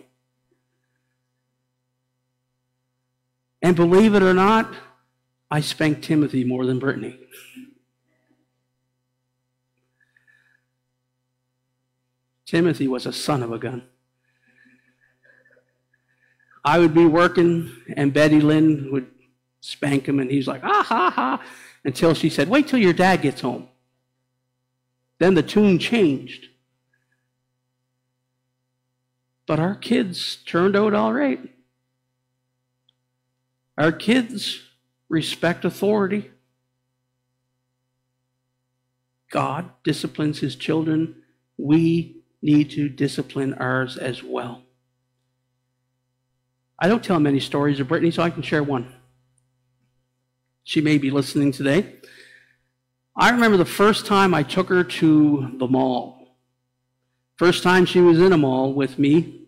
And believe it or not, I spanked Timothy more than Brittany. Timothy was a son of a gun. I would be working, and Betty Lynn would spank him, and he's like, ah, ha, ha, until she said, wait till your dad gets home. Then the tune changed. But our kids turned out all right. Our kids respect authority. God disciplines his children. We need to discipline ours as well. I don't tell many stories of Brittany, so I can share one. She may be listening today. I remember the first time I took her to the mall. First time she was in a mall with me.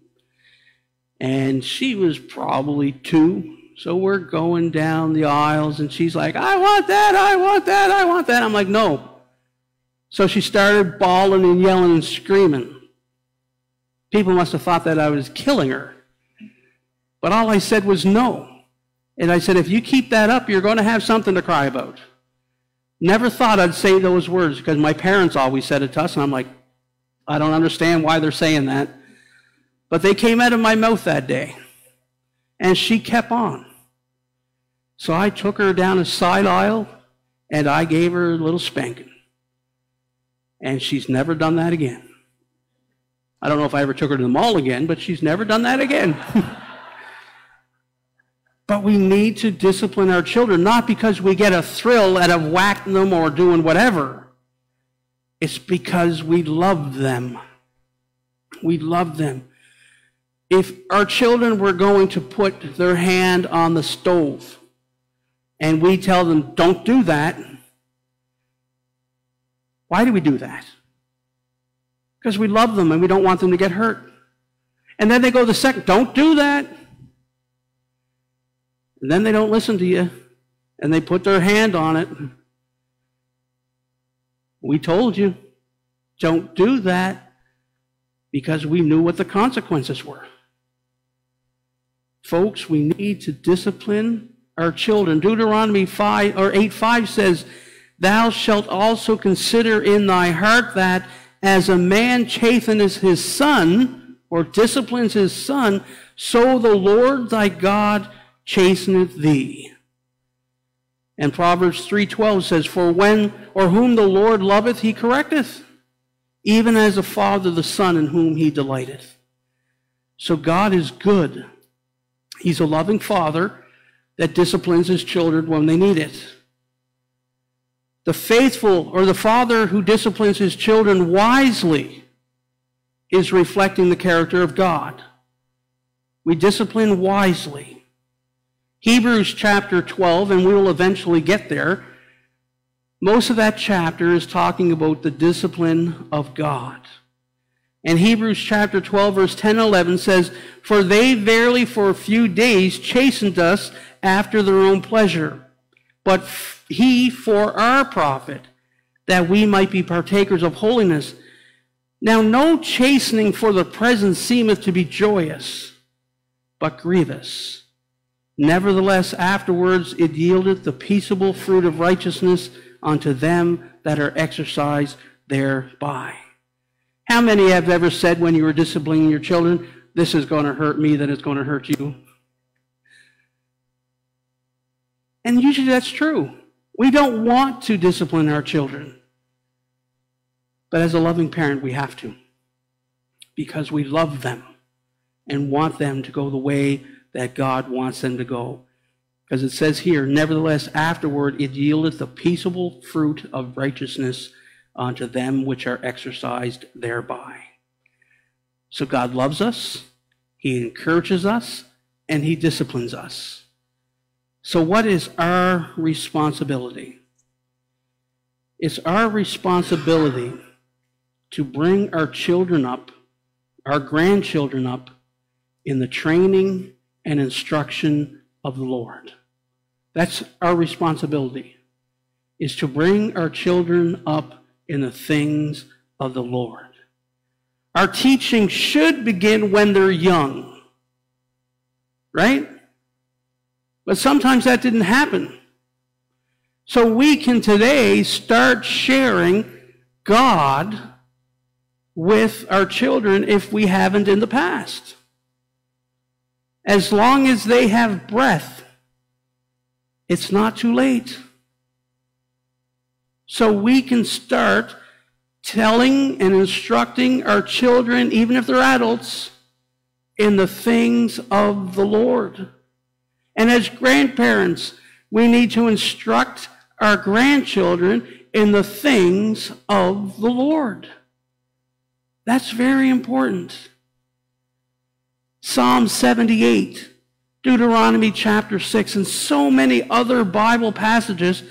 And she was probably two. So we're going down the aisles, and she's like, I want that, I want that, I want that. I'm like, no. So she started bawling and yelling and screaming. People must have thought that I was killing her. But all I said was no. And I said, if you keep that up, you're going to have something to cry about. Never thought I'd say those words because my parents always said it to us, and I'm like, I don't understand why they're saying that. But they came out of my mouth that day. And she kept on. So I took her down a side aisle and I gave her a little spanking. And she's never done that again. I don't know if I ever took her to the mall again, but she's never done that again. *laughs* but we need to discipline our children, not because we get a thrill out of whacking them or doing whatever. It's because we love them. We love them. If our children were going to put their hand on the stove and we tell them, don't do that, why do we do that? Because we love them and we don't want them to get hurt. And then they go the second, don't do that. And then they don't listen to you and they put their hand on it. We told you, don't do that because we knew what the consequences were. Folks, we need to discipline our children. Deuteronomy 5 or 8 5 says, Thou shalt also consider in thy heart that as a man chasteneth his son, or disciplines his son, so the Lord thy God chasteneth thee. And Proverbs 3:12 says, For when or whom the Lord loveth, he correcteth, even as a father the son in whom he delighteth. So God is good. He's a loving father that disciplines his children when they need it. The faithful or the father who disciplines his children wisely is reflecting the character of God. We discipline wisely. Hebrews chapter 12, and we will eventually get there. Most of that chapter is talking about the discipline of God. And Hebrews chapter 12, verse 10 and 11 says, For they verily for a few days chastened us after their own pleasure, but he for our profit, that we might be partakers of holiness. Now no chastening for the present seemeth to be joyous, but grievous. Nevertheless, afterwards it yieldeth the peaceable fruit of righteousness unto them that are exercised thereby. How many have ever said when you were disciplining your children, this is going to hurt me, that it's going to hurt you? And usually that's true. We don't want to discipline our children. But as a loving parent, we have to. Because we love them and want them to go the way that God wants them to go. Because it says here, nevertheless, afterward it yieldeth the peaceable fruit of righteousness unto them which are exercised thereby. So God loves us, He encourages us, and He disciplines us. So, what is our responsibility? It's our responsibility to bring our children up, our grandchildren up, in the training and instruction of the Lord. That's our responsibility, is to bring our children up in the things of the Lord. Our teaching should begin when they're young, right? But sometimes that didn't happen. So we can today start sharing God with our children if we haven't in the past. As long as they have breath, it's not too late. So we can start telling and instructing our children, even if they're adults, in the things of the Lord. And as grandparents, we need to instruct our grandchildren in the things of the Lord. That's very important. Psalm 78, Deuteronomy chapter 6, and so many other Bible passages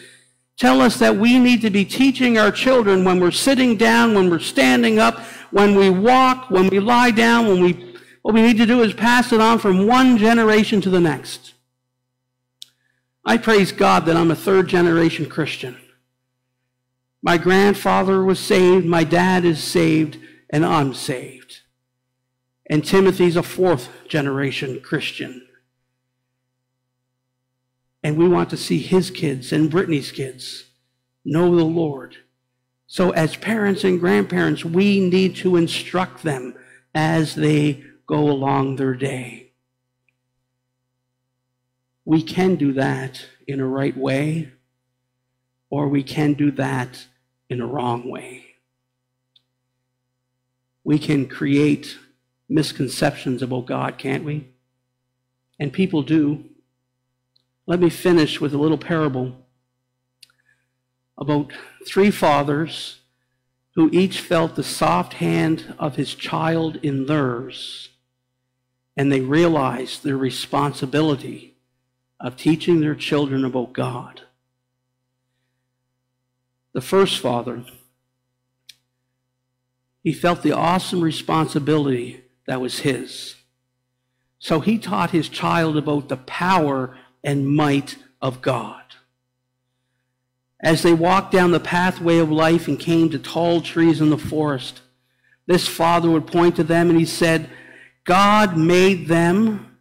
tell us that we need to be teaching our children when we're sitting down, when we're standing up, when we walk, when we lie down, when we what we need to do is pass it on from one generation to the next. I praise God that I'm a third generation Christian. My grandfather was saved, my dad is saved, and I'm saved. And Timothy's a fourth generation Christian. And we want to see his kids and Brittany's kids know the Lord. So, as parents and grandparents, we need to instruct them as they go along their day. We can do that in a right way, or we can do that in a wrong way. We can create misconceptions about God, can't we? And people do. Let me finish with a little parable about three fathers who each felt the soft hand of his child in theirs, and they realized their responsibility of teaching their children about God. The first father, he felt the awesome responsibility that was his. So he taught his child about the power and might of God. As they walked down the pathway of life and came to tall trees in the forest, this father would point to them and he said, God made them,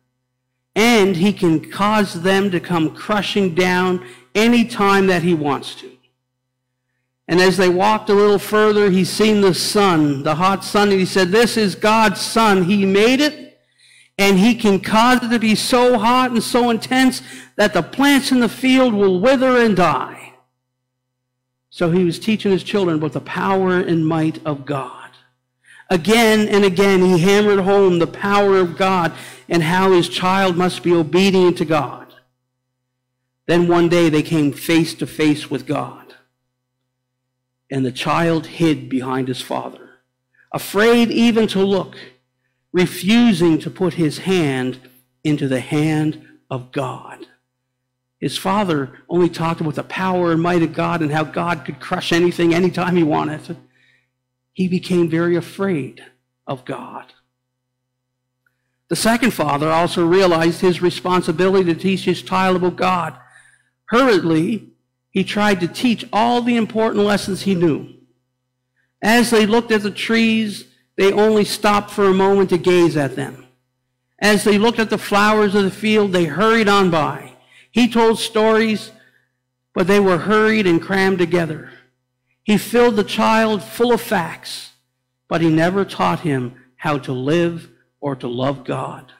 and he can cause them to come crushing down any time that he wants to. And as they walked a little further, he seen the sun, the hot sun, and he said, This is God's sun. He made it, and he can cause it to be so hot and so intense that the plants in the field will wither and die. So he was teaching his children about the power and might of God. Again and again, he hammered home the power of God and how his child must be obedient to God. Then one day they came face to face with God. And the child hid behind his father, afraid even to look refusing to put his hand into the hand of God. His father only talked about the power and might of God and how God could crush anything anytime he wanted. He became very afraid of God. The second father also realized his responsibility to teach his child about God. Hurriedly, he tried to teach all the important lessons he knew. As they looked at the trees they only stopped for a moment to gaze at them. As they looked at the flowers of the field, they hurried on by. He told stories, but they were hurried and crammed together. He filled the child full of facts, but he never taught him how to live or to love God.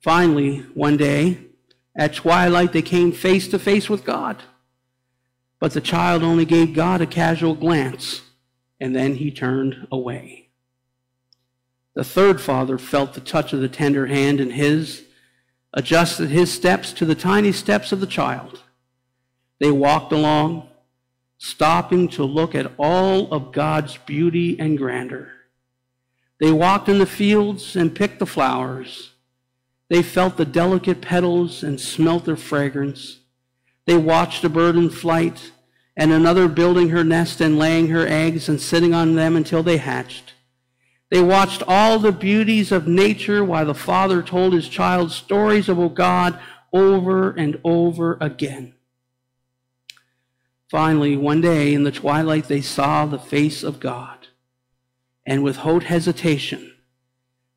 Finally, one day, at twilight, they came face to face with God. But the child only gave God a casual glance, and then he turned away. The third father felt the touch of the tender hand in his, adjusted his steps to the tiny steps of the child. They walked along, stopping to look at all of God's beauty and grandeur. They walked in the fields and picked the flowers. They felt the delicate petals and smelt their fragrance. They watched a bird in flight and another building her nest and laying her eggs and sitting on them until they hatched. They watched all the beauties of nature while the father told his child stories of God over and over again. Finally, one day in the twilight, they saw the face of God. And with without hesitation,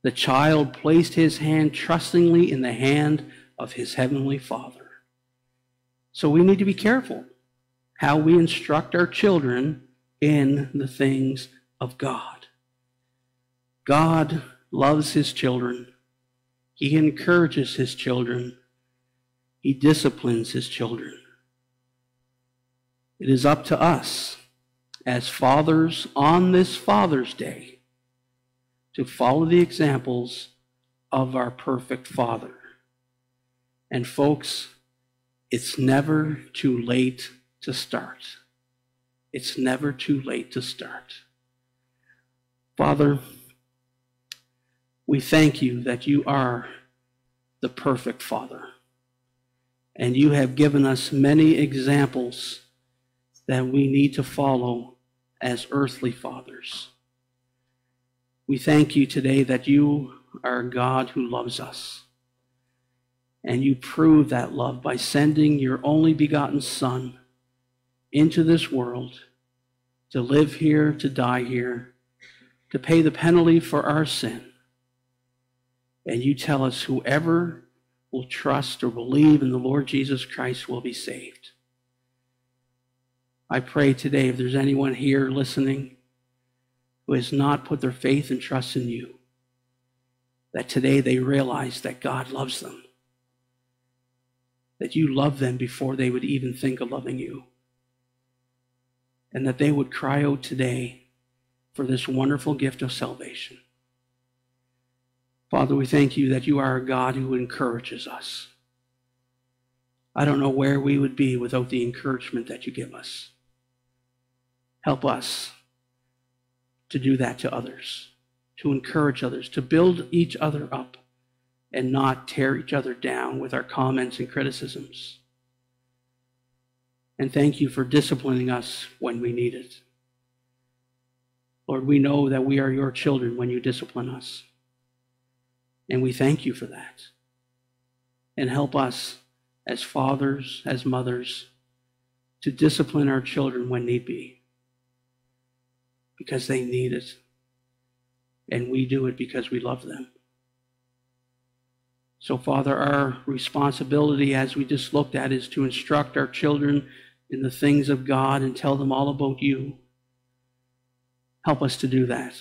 the child placed his hand trustingly in the hand of his heavenly Father. So we need to be careful how we instruct our children in the things of God. God loves his children. He encourages his children. He disciplines his children. It is up to us as fathers on this Father's Day to follow the examples of our perfect Father. And folks, it's never too late to start. It's never too late to start. Father, we thank you that you are the perfect Father. And you have given us many examples that we need to follow as earthly fathers. We thank you today that you are God who loves us. And you prove that love by sending your only begotten Son into this world to live here, to die here, to pay the penalty for our sin. And you tell us whoever will trust or believe in the Lord Jesus Christ will be saved. I pray today if there's anyone here listening who has not put their faith and trust in you, that today they realize that God loves them, that you love them before they would even think of loving you, and that they would cry out today for this wonderful gift of salvation. Father, we thank you that you are a God who encourages us. I don't know where we would be without the encouragement that you give us. Help us to do that to others, to encourage others, to build each other up and not tear each other down with our comments and criticisms. And thank you for disciplining us when we need it. Lord, we know that we are your children when you discipline us. And we thank you for that. And help us as fathers, as mothers, to discipline our children when need be because they need it. And we do it because we love them. So, Father, our responsibility, as we just looked at, is to instruct our children in the things of God and tell them all about you. Help us to do that.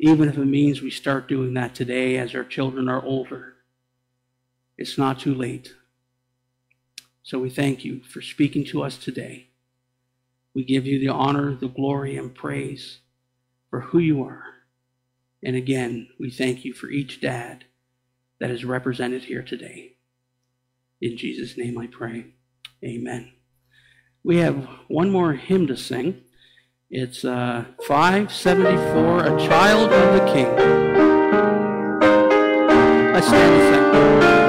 Even if it means we start doing that today as our children are older. It's not too late. So we thank you for speaking to us today. We give you the honor, the glory, and praise for who you are. And again, we thank you for each dad that is represented here today. In Jesus' name I pray. Amen. We have one more hymn to sing. It's uh, 574, A Child of the King. Let's stand and sing.